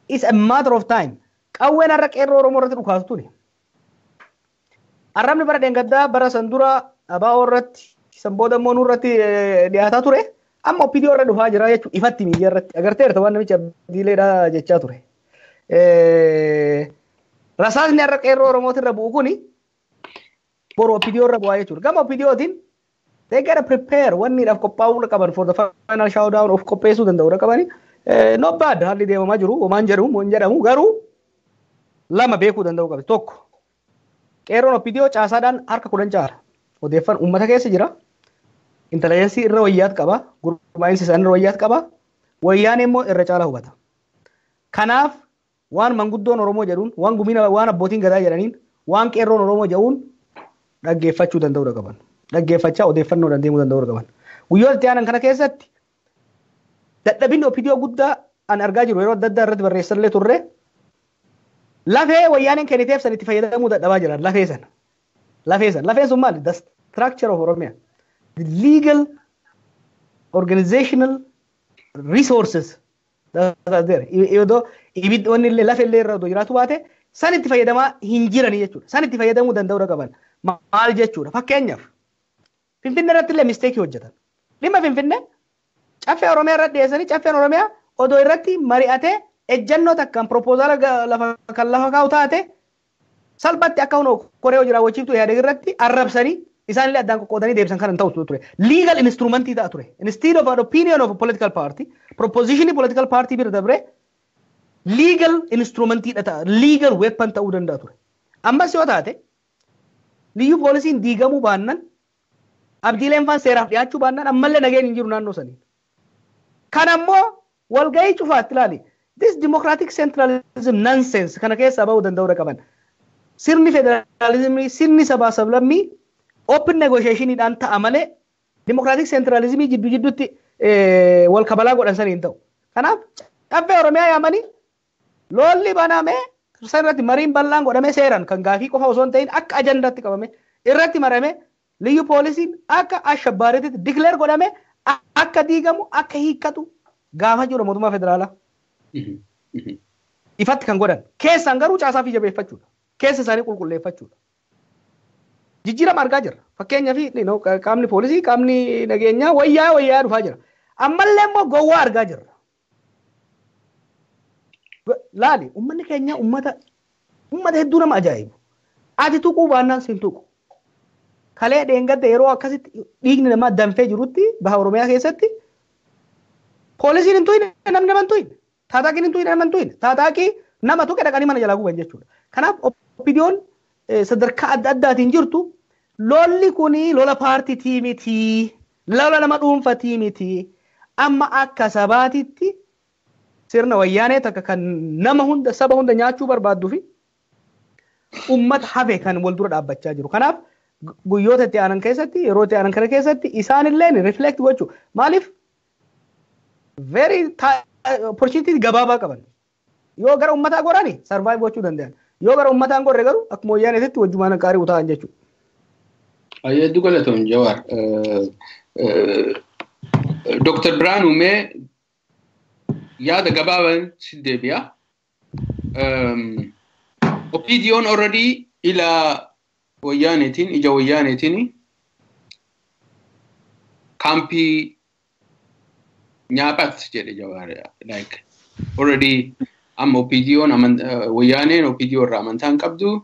[SPEAKER 2] is a matter of time. Qawween har'a qeerroo Oromoo irratti dhukaasu ture. Arrabni bara dheengaddaa bara san dura abaa'oo irratti san booda immoo nurratti dhiyaataa ture. Amma OPDO irra dhufaa jira jechuudha ifatti miidiyaa irratti agarteerta waan namichi abdiileedha jechaa ture. Rasaasni har'a qeerroo Oromooti irra bu'u kuni boru OPDO irra bu'aa jechuudha. Gama OPDOtiin they gotta prepare wanniidhaaf qophaa'uu qaban for the final showdown of qopheessuu danda'uudha qabani. Not bad haalli deemamaa jiru homaan jedhamu hin jedhamu garuu lama beekuu danda'u qabe tokko qeerroon OPDO caasaadhaan harka kudhan caala odeeffannoo uummata keessa jira. Intelligensii irra wayyaat qaba gurmaa'insi isaanii irra wayyaat qaba wayyaan immoo irra caala hubata. Kanaaf waan manguddoon Oromoo jedhuun waan gumiina waan abbootiin gadaa jedhaniin waan qeerroon Oromoo jedhuun dhaggeeffachuu danda'uudha qaban. Dhaggeeffachaa odeeffannoo deemuu danda'uudha qaban. Guyyoota itti aanan kana keessatti dadhabinni opidiyoo guddaa an argaa jiru yeroo adda addaa irratti barreessallee turre lafee wayyaaniin kenniteef san itti fayyadamuu dadhabaa jiran lafee sana. Lafee sana. Lafeen sun maali? The structure of Oromia. The legal organizational resources that are there. Yoo ibiddi wanni illee lafa illee irra jiraatu baate san itti fayyadamaa hin jiranii jechuudha. San itti fayyadamuu danda'uu qaban. Maal jechuudha? Fakkeenyaaf Finfinnee irratti illee misteekii hojjetan. Dhimma Finfinnee caffee Oromiyaa irratti dhiyeessanii caffeen Oromiyaa odoo irratti mari'atee ejjennoo takkaan propoozaala kan lafa kaa'u taate salphatti akka hunoo koree hojii raawwachiiftuu yaadeg irratti arrabsanii isaanillee addaan qoqqoodanii deebisan kan hin ta'u ture. Legal instrumentii ta'a ture. Instead of an opinion of a political party, propositionii political party bira dabre Legal weapon ta'uu danda'a ture. Ammas yoo taate liyyu poolisiin diigamuu baannan abdiileen faan seeraaf dhiyaachuu baannan ammallee nageen hin jiru naannoo sanii. Kan ammoo walgahii cufaatti ilaali. This democratic centralism nonsense qaban. Sirni federaalizimii sirni sabaa sablammii open negotiationiidhaan ta'a malee democratic centralizimii jidduu jidduutti wal kabalaa godhan sanii hin ta'u. Kanaaf caffee Oromiyaa yaamanii lolli banamee san irratti mariin bal'aan godhamee seeran kan gaafii qofa osoo hin ta'in akka ajandaatti qabame irratti marame liyyu poolisiin akka ashabbaariitti dikleer godhame akka diigamu akka hiikkatu gaafa jiru mootummaa federaalaa. Ifatti kan godhan keessaan garuu caasaa fi jabeeffachuudha. Keessa isaanii qulqulleeffachuudha. Jijjiirama argaa jirra. Fakkeenyaaf qaamni poolisii qaamni nageenyaa wayyaa wayyaa dhufaa jira. Ammallee immoo gowwaa argaa jirra. Laali uummanni keenya uummata uummata hedduu nama ajaa'ibu. Ati tuquu baannaan siin tuqu. Kalee dheengadda yeroo akkasitti dhiigni namaa danfee jirutti baha Oromiyaa keessatti poolisiin hin tuyne namni nama hin tuyne. Taataakiin hin tuyne nama hin tuyne. Taataakii nama tuqe dhaqanii mana jalaa guban jechuudha. Kanaaf opidiyoon sadarkaa adda addaatiin jirtu lolli kuni lola paartiitii miti. Lola nama dhuunfatii miti. Amma akka sabaatitti sirna wayyaanee takka kan nama hunda saba hunda nyaachuu barbaaddu fi ummata hafe kan wal dura dhaabbachaa jiru. Kanaaf guyyoota itti aanan keessatti yeroo itti aanan kana keessatti isaanillee reflect gochuu maaliif very opportunity gabaabaa qaban. Yoo gara ummataa gorani survive gochuu danda'an. Yoo gara ummataan gorre garuu akkuma wayyaaneetitti wajjumaan qaarii uta'an jechuudha.
[SPEAKER 1] Hedduu galatoom Jawaar. Dr. Birhaanuu mee si deebi'a. Opidiyoon already ila wayyaaneetiin ija wayyaaneetiin kaampii nyaaphat jedhe Jawaar. Like already amma opidiyoon wayyaaneen opidiyoo irraa amantaa hin qabdu.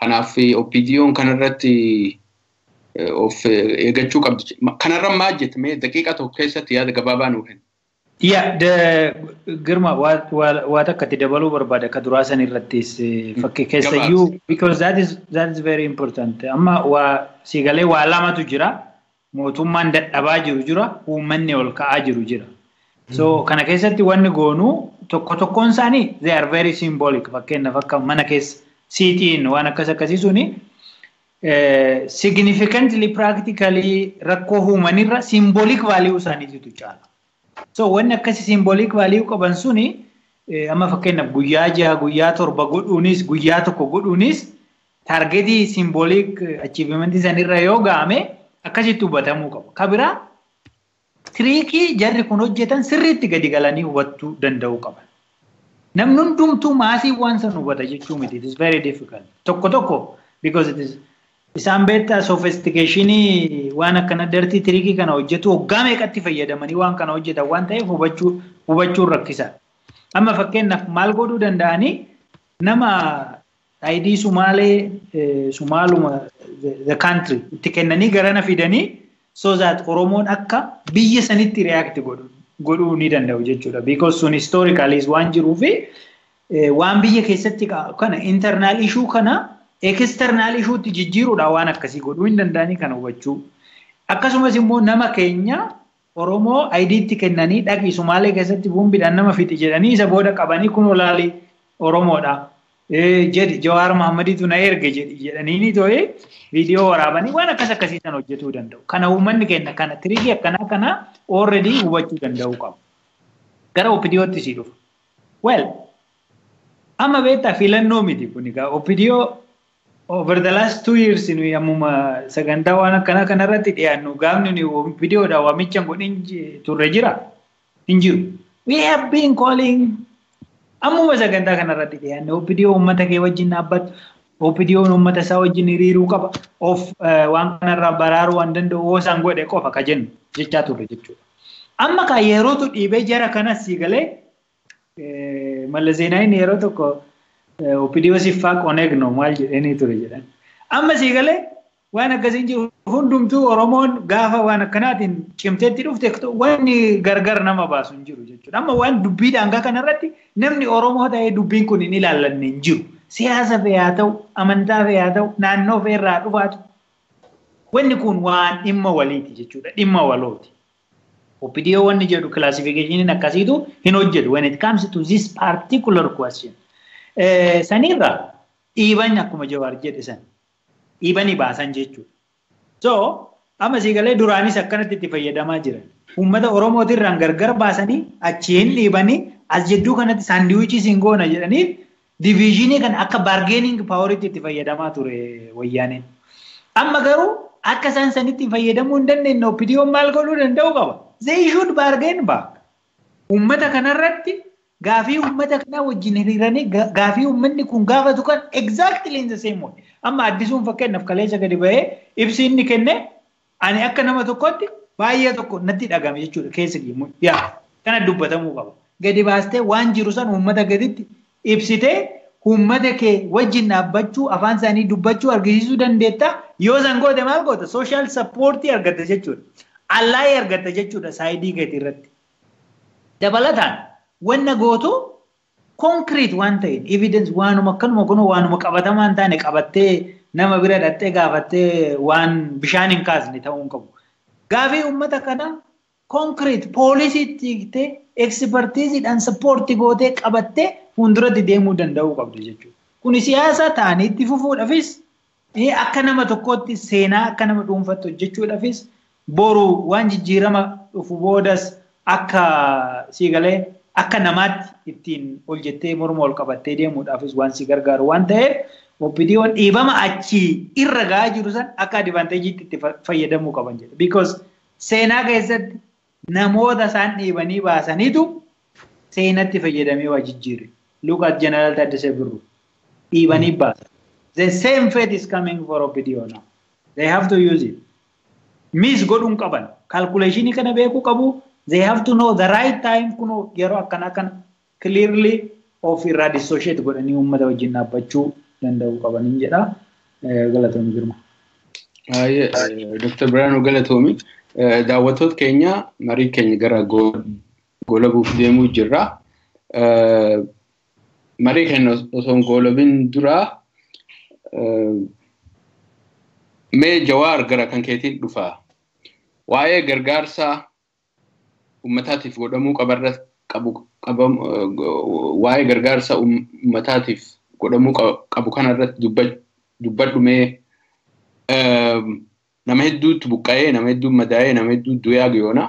[SPEAKER 1] Kanaaf opidiyoon kanarratti of eeggachuu qabdu. Kanarra maal jette mee daqiiqa tokko keessatti yaada gabaabaa nuu kenna.
[SPEAKER 3] Yeah, Girma waa takka itti dabaluu barbaada akka duraa san irrattis fakkii keessayyuu because that is that is very important. Amma waa siigalee waa lamatu jira. Mootummaan dadhabaa jiru jira. Uummanni ol ka'aa jiru jira. So kana keessatti wanni goonu tokko tokkoon isaanii they are very symbolic fakkeenyaaf akka mana keessa siitiin waan akkas akkasii suni significantly practically rakkoo uumanirra symbolic value isaaniitu caala. So wanni akkasi symbolic value qaban suni amma fakkeenyaaf guyyaa jaha guyyaa torba godhuunis guyyaa tokko godhuunis taargetii symbolic achievement sanirra yoo ga'ame akkasitti hubatamuu qaba. Kabiraa tiriikii jarri kun hojjetan sirriitti gadi galanii hubachuu danda'uu qaban. Namni hundumtuu maasii waan san hubata jechuu miti. It is very difficult. Tokko tokko because it is isaan beektaa sophisticationii waan akkana dartii tiriikii kana hojjetu waggaa meeqatti fayyadamanii waan kana hojjetan waan ta'eef hubachuu hubachuun rakkisaa. Amma fakkeenyaaf maal godhuu danda'anii nama ayidii sumaalee sumaaluma the country itti kennanii garana fidanii so that oromoon akka biyya sanitti react godhu godhuu ni danda'u jechuudha. Because sun historicalis waan jiruufi waan biyya keessatti kana internal issue kana external issuetti jijjiiruudha waan akkasii godhuu hin danda'anii kana hubachuu. Akkasumas immoo nama keenya Oromoo ayidiitti kennanii dhaqii Sumaalee keessatti buumbiidhaan nama fixi jedhanii isa booda qabanii kun olaalii Oromoodha. jedhi Jawaar Mahaammadiitu na erge jedhanii ni too'ee viidiyoo waraabanii waan akkas akkasii san hojjetuu danda'u. Kana uummanni keenya kana tiriikii akkanaa kana already hubachuu danda'uu qabu. Gara opidiyootti sii dhufa. Well, amma beektaa filannoo miti kun egaa opidiyoo over the last two years nuyi ammuma sagantaa waan akkanaa kanarratti dhiyaannu gaafni nuyi opidiyoodha waamicha godhin turre jira hin jiru. We have been calling. Ammuma sagantaa kanarratti dhiyaanne opidiyoo uummata kee wajjin dhaabbatu opidiyoon uummata isaa wajjin hiriiruu qaba of waan kanarraa baraaruu waan danda'u yoo isaan godhe qofa ka jennu jechaa turre jechuudha. Amma kan yerootu dhiibee jara kanas sii galee Mallaseenaayin yeroo tokko opidiyoo siffaa qonegno maal jedhanii ture jedhan. Amma sii galee waan akkasiin jiru hundumtuu Oromoon gaafa waan akkanaatiin cimteetti dhufte wanni gargar nama baasu hin jiru jechuudha. Amma waan dubbii daangaa kanarratti namni Oromoo ta'ee dubbiin kun hin ilaallanne hin jiru. Siyaasa fee haa ta'u, amantaa fee haa ta'u, naannoo fee irraa dhufaatu. Wanni kun waan dhimma waliiti jechuudha. Dhimma walooti. Opidiyoo wanni jedhu classificationin akkasiitu hin hojjetu when it comes to this particular question. Sanirraa dhiiban akkuma Jawaar jedhe san dhiibanii baasan jechuudha. So amma siigalee duraanis akkanatti itti fayyadamaa jiran. Uummata Oromootirraan gargar baasanii achiin dhiibanii as jidduu kanatti saandiwiichii siin goona jedhaniif diviizhinii kan akka baargeening paawaritti itti fayyadamaa ture wayyaaneen. Amma garuu akka isaan sanitti fayyadamuu hin dandeenye opidiyoon maal godhuu danda'u qaba. They should bargain back. Uummata kanarratti gaafii uummata kanaa wajjin hiriiranii gaafii uummanni kun gaafatu kan exactly in the same way. Amma addisuun fakkeenyaaf kaleessa gadi bahee ibsi inni kenne ani akka nama tokkotti baay'ee tokko natti dhagame jechuudha keessa yaa kana dubbatamuu qaba. Gadi baastee waan jiru san uummata gaditti ibsitee uummata kee wajjin dhaabbachuu afaan isaanii dubbachuu argisiisuu dandeetta yoo san goote maal goota sooshaal sappoortii argatta jechuudha. Allaayii argatta jechuudha saayidii keetii irratti. Dabalataan wanna gootu konkiriit waan ta'een evidence waanuma akkanuma kun waanuma qabatamaa hin taane qabattee nama bira dhattee gaafattee waan bishaan hin kaasne ta'uu hin qabu. Gaafii uummata kana konkiriit poolisiitti hiiktee ekspertiiziidhaan sappoortii gootee qabattee fuulduratti deemuu danda'uu qabdu jechuudha. Kun siyaasa ta'anii itti fufuudhaafis akka nama tokkootti seenaa akka nama dhuunfatti hojjechuudhaafis boru waan jijjiirama dhufu boodas akka siigalee akka namaatti ittiin ol jettee morma ol qabattee deemuudhaafis waan si gargaaru waan ta'eef oppidiyoon dhiibama achii irra gahaa jiru san akka adivanteejiitti itti fayyadamuu qaban jedha. Because seenaa keessatti namoota isaan dhiibanii baasaniitu seenatti fayyadamee waa jijjiire. Look at General Taddasee Birru. Dhiibanii baasan. The same fate is coming for Oppidiyo now. They have to use it. Miis godhuun qaban. Calculationii kana beekuu qabu. They have to know the right time kun yeroo akkana kana clearly of irraa dissociate godhanii uummata wajjin dhaabbachuu danda'uu qabaniin jedha. Galatoomii girma.
[SPEAKER 1] Dr. Biraanuu Galatoomi. Daawwattoota keenya marii keenya gara goolabuuf deemuu jirra. Marii keenya osoo hin goolabin dura mee jawaar gara kan keetiin dhufa. Waa'ee gargaarsa uummataatiif godhamuu qabarra qabu waa'ee gargaarsa uummataatiif godhamuu qabu kanarratti dubbadhu mee nama hedduutti buqqa'ee nama hedduun madaa'ee nama hedduun du'aa yoona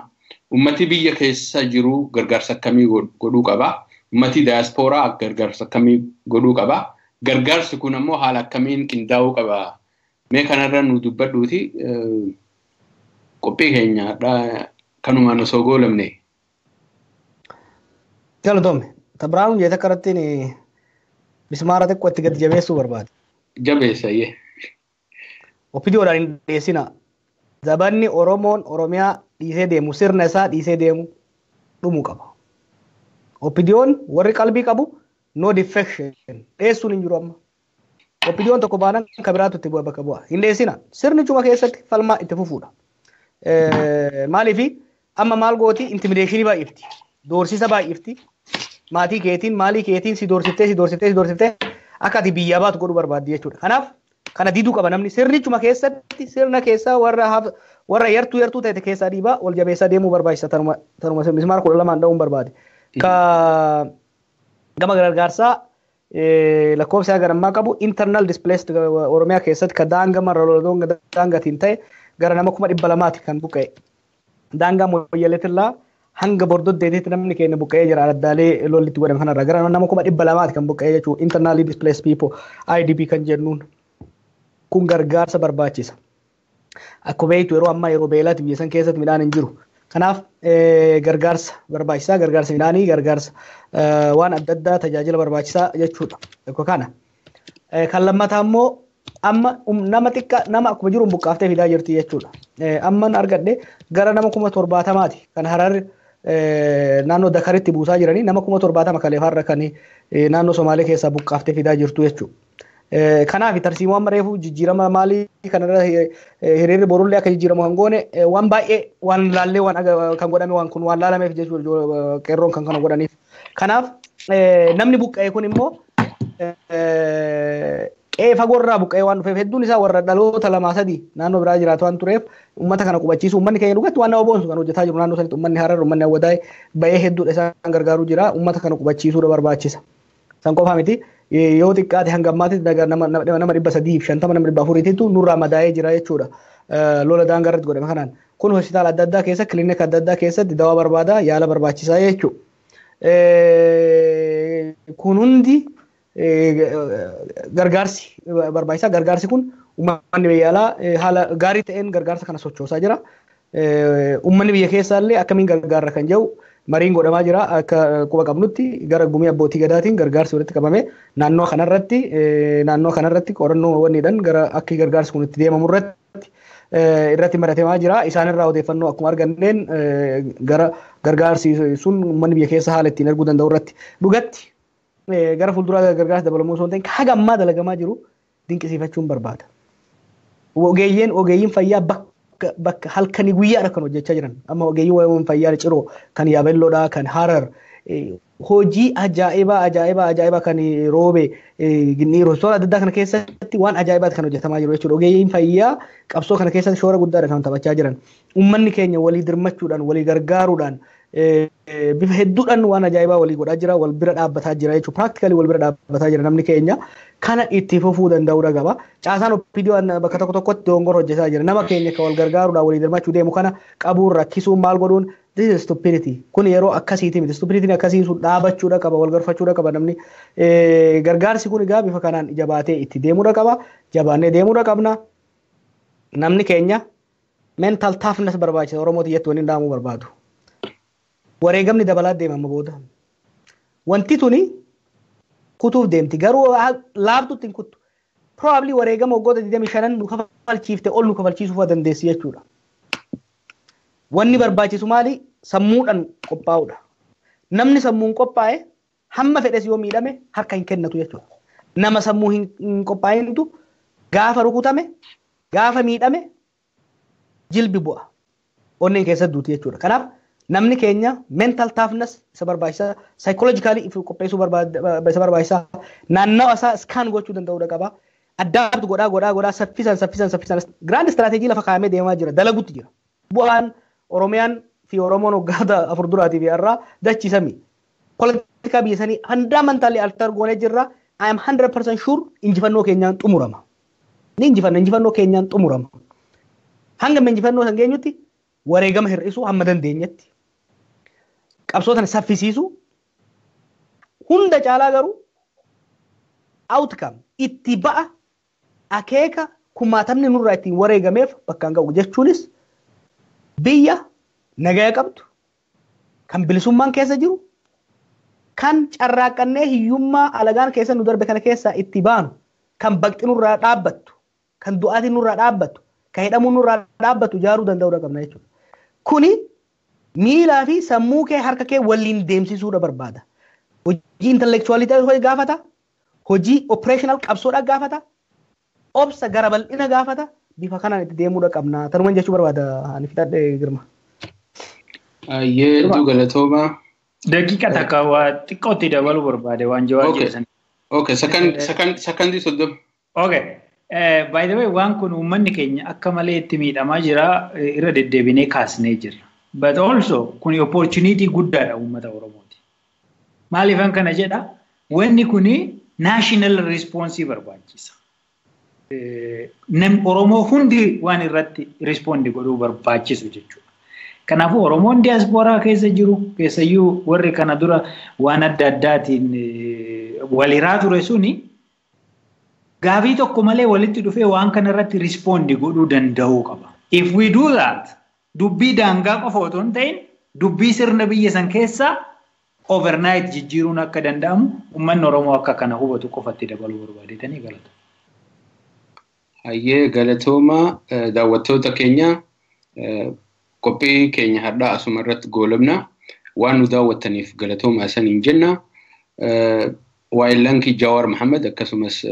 [SPEAKER 1] ummati biyya keessa jiru gargaarsa akkamii godhuu qaba? Ummati daayaspooraa gargaarsa akkamii godhuu qaba? Gargaarsi kun ammoo haala akkamiin qindaa'uu qaba? Mee kanarra nu dubbadhuuti qophii keenya kanumaan osoo goolamne.
[SPEAKER 2] Galatoome Tabiraawun jeeta karattiin mismaara xiqqoo itti gadi jabeessuu barbaade.
[SPEAKER 1] Jabeessayyee.
[SPEAKER 2] Opidiyoodhaan hin dhiyeessina. Zabanni Oromoon Oromiyaa dhiisee deemu sirna isaa dhiisee deemu dhumuu qaba. Opidiyoon warri qalbii qabu no defection dhiyeessuun hin jiru amma. Opidiyoon tokko baanaan kan biraatu itti bakka bu'a. Hin dhiyeessina. Sirni cuma keessatti falmaa itti fufuudha. Maaliifi amma maal gooti intimideeshinii baay'ifti. Doorsisa baay'ifti. Maatii keetiin maalii keetiin si doorsiftee si doorsiftee si doorsiftee akka ati biyyaa baatu godhuu barbaaddi jechuudha. Kanaaf kana diduu qaba namni sirnichuma keessatti sirna keessaa warra warra yartuu yartuu ta'e keessaa dhiibaa ol jabeessaa deemuu barbaachisa tanuma mismaara kudha lamaan dha'uun barbaade. Ka gama gargaarsaa lakkoofsa garammaa qabu internal displaced Oromiyaa keessatti kan daangaa marra daangaatiin ta'e gara nama kuma dhibba lamaati kan buqqa'e. Daangaa moyyaleetirraa hanga bordoddeetitti namni keenya buqqa'ee jira addaalee lolli itti godhame kanarraa gara nama kuma dhibba lamaati kan buqqa'ee jechuudha internally displaced people IDP kan jennuun kun gargaarsa barbaachisa. Akkuma beektu yeroo ammaa yeroo beelaatti biyya san keessatti midhaan hin jiru. Kanaaf gargaarsa barbaachisaa gargaarsa midhaanii gargaarsa waan adda addaa tajaajila barbaachisaa jechuudha. Kana kan lammataa immoo amma nama xiqqaa nama akkuma jiru buqqaaftee fidaa jirti jechuudha. Amman argadhe gara nama kuma torbaatamaati kan hararri naannoo Dakaritti buusaa jiranii nama kuma torbaatama kaleefaarra kan naannoo Somaalee keessaa buqqaaftee fidaa jirtu jechuudha. Kanaaf tarsiimoo amma reefu jijjiirama maalii kanarra hiriirri borullee akka jijjiiramu kan goone waan baay'ee waan laallee waan kan godhame waan kun waan laalameef jechuudha qeerroon kan kana godhaniif. Kanaaf namni buqqa'e kun immoo qe'ee fagoorraa buqqa'ee waan dhufeef hedduun isaa warra dhaloota lamaa sadii naannoo biraa jiraatu waan tureef uummata kana qubachiisu uummanni keenya dhugatti waan nama boonsu kan hojjetaa jiru naannoo sanitti uummanni harar uummanni hawwataa ba'ee hedduudha isaan gargaaruu jira uummata kana qubachiisuudha barbaachisa. San qofaa miti yoo xiqqaate hanga ammaatti nama dhibba sadii fi shantama nama dhibba afuriitiitu nurraa madaa'ee jira jechuudha. Lola daangaa irratti godhame kanaan. Kun hospitaala adda addaa keessa kilinika adda addaa keessatti dawaa barbaada yaala barbaachisaa jechuudha. Kun hundi gargaarsi barbaachisaa gargaarsi kun uummanni biyya alaa haala gaarii ta'een gargaarsa kana sochoosaa jira. Uummanni biyya keessaallee akkamiin gargaarra kan jedhu mariin godhamaa jira akka quba qabnutti gara gumii abbootii gadaatiin gargaarsi walitti qabame naannoo kanarratti naannoo kanarratti qorannoo wanniidhaan gara akka gargaarsi kun itti deemamu irratti irratti maratamaa jira. Isaanirraa odeeffannoo akkuma arganneen gara gargaarsi sun uummanni biyya keessa haala ittiin erguu danda'u irratti. Dhugatti gara fuulduraa gargaarsa dabalamuu osoo hin ta'in haga ammaa dalagamaa jiru dinqisiifachuun barbaada. Ogeeyyiin ogeeyyiin fayyaa bakka bakka halkanii guyyaadha kan hojjechaa jiran. Amma ogeeyyiin fayyaa ciroo kan yaabelloodha kan harar hojii ajaa'ibaa ajaa'ibaa ajaa'ibaa kan roobe hospitaala adda addaa kana keessatti waan ajaa'ibaati kan hojjetamaa jiru jechuudha. Ogeeyyiin fayyaa qabsoo kana keessatti shoora guddaadha kan taphachaa jiran. Uummanni keenya walii dirmachuudhaan walii gargaaruudhaan bifa hedduudhaan waan ajaa'ibaa walii godhaa jira wal bira dhaabbataa jira jechuudha. Piraaktikalii wal bira dhaabbataa jira namni keenya. Kana itti fufuu danda'uudha qaba caasaan opiidiyoo bakka tokko tokkotti dongor hojjetaa jira. Nama keenya kan wal gargaaruudhaan walii dirmachuu deemu kana qabuun rakkisuun maal godhuun? This is stupidity. Kun yeroo akkasiiti miti. Stupidity akkasii sun dhaabachuudha qaba wal garfachuudha qaba namni. Gargaarsi kun egaa bifa kanaan jabaatee itti deemuudha qaba. Jabaannee deemuudha qabna. Namni keenya mental toughness barbaachisa. Oromooti jettu waliin dhaamuu barbaadu. Wareegamni dabalaa deemama booda. Wanti tuni kutuuf deemti garuu laaftutti hin kuttu. Probably wareegama waggoota 25 nu kafalchiifte ol nu kafalchiisuu dandeessi jechuudha. Wanni barbaachisu maali? Sammuudhaan qophaa'uudha. Namni sammuun qophaa'e hamma fedhes yoo miidhame harka hin kennatu jechuudha. Nama sammuu hin qophaa'intu gaafa rukutame gaafa miidhame jilbi bu'a. Onneen keessa duuti jechuudha. Kanaaf namni keenya mental toughness isa barbaachisa psychologically if qopheessuu isa barbaachisa naannawa isaa iskaan gochuu danda'uudha qaba addaabtu godhaa godhaa godhaa saffisan saffisan saffisan. Grand istiraatejii lafa kaa'amee deemaa jira dalagutti jira. Bu'aan oromiyaan fi oromoon waggaata afur duraatii fi irraa dachiisami poolitikaa biyya sanii fundamentally altar goonee jirra. I am 100% sure injifannoo keenyaan xumurama. Ni injifanna injifannoo keenyaan xumurama. Hanga injifannoo san geenyutti wareegama hir'isuu hamma dandeenyetti qabsootan saffisiisu hunda caalaa garuu outcome itti ba'a akeeka kumaatamni nurraa ittiin wareegameef bakka hin ga'u jechuunis biyya nagaya qabdu kan bilisummaan keessa jiru kan carraaqqannee hiyyummaa alagaan keessa nu darbe kana keessaa itti baanu kan baqxi nurraa dhaabbattu kan du'aatiin nurraa dhaabbattu kan hidhamuun nurraa dhaabbattu ijaaruu danda'uu qabna jechuudha. Kuni miilaa fi sammuu kee harka kee waliin deemsisuudha barbaada. Hojii intellectualitii gaafata. Hojii operational qabsoodha gaafata. Obsa gara bal'ina gaafata. Bifa kanaan itti deemuudha qabna. Tanumaan jechuu barbaada. Ani fidadhe girma.
[SPEAKER 1] Yeedduu galatooma.
[SPEAKER 3] Daqiiqa takka waa xiqqootti dabaluu barbaade waan jawaab jedhan.
[SPEAKER 1] Okay, sakandii soddoma.
[SPEAKER 3] Okay. By the way, waan kun uummanni keenya akka malee itti miidhamaa jira irra deddeebinee kaasnee jirra. But also kun opportunity guddaadha uummata Oromooti. Maaliifan kana jedha? Wanni kuni naashinaal rispoonsii barbaachisa. Nam Oromoo hundi waan irratti rispoondii godhuu barbaachisu jechuudha. Kanaafuu Oromoon diyaaspooraa keessa jiru keessayyuu warri kana dura waan adda addaatiin waliraa ture suni gaafii tokko malee walitti dhufee waan kana irratti rispoondii godhuu danda'uu qaba. If we do that dubbii daangaa qofa otoo hin ta'in dubbii sirna biyya san keessaa overnight jijjiiruun akka danda'amu uummanni Oromoo akka kana hubatu qofatti dabaluu barbaadetanii galata.
[SPEAKER 1] Hayyee galatooma daawwattoota keenya qophii keenya har'aa asuma irratti goolabna waan nu daawwattaniif galatooma isaniin jenna. Waayillanki Jawaar Mahammad akkasumas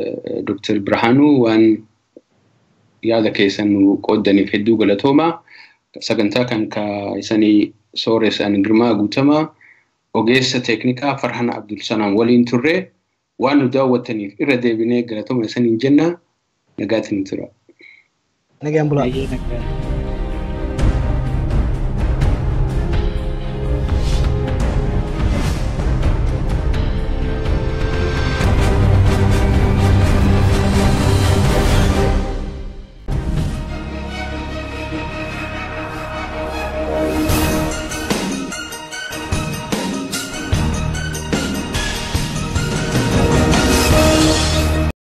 [SPEAKER 1] Dr. Birhaanuu waan yaada keessan nu qooddaniif hedduu galatooma. Sagantaa kan ka isanii sooressan Girmaa Guutamaa ogeessa teeknikaa Farhana Abdulsalaam waliin turre waan nu daawwattaniif irra deebinee galatooma isaniin jenna. Nagaatiin tura.
[SPEAKER 2] Nagaan bulaa.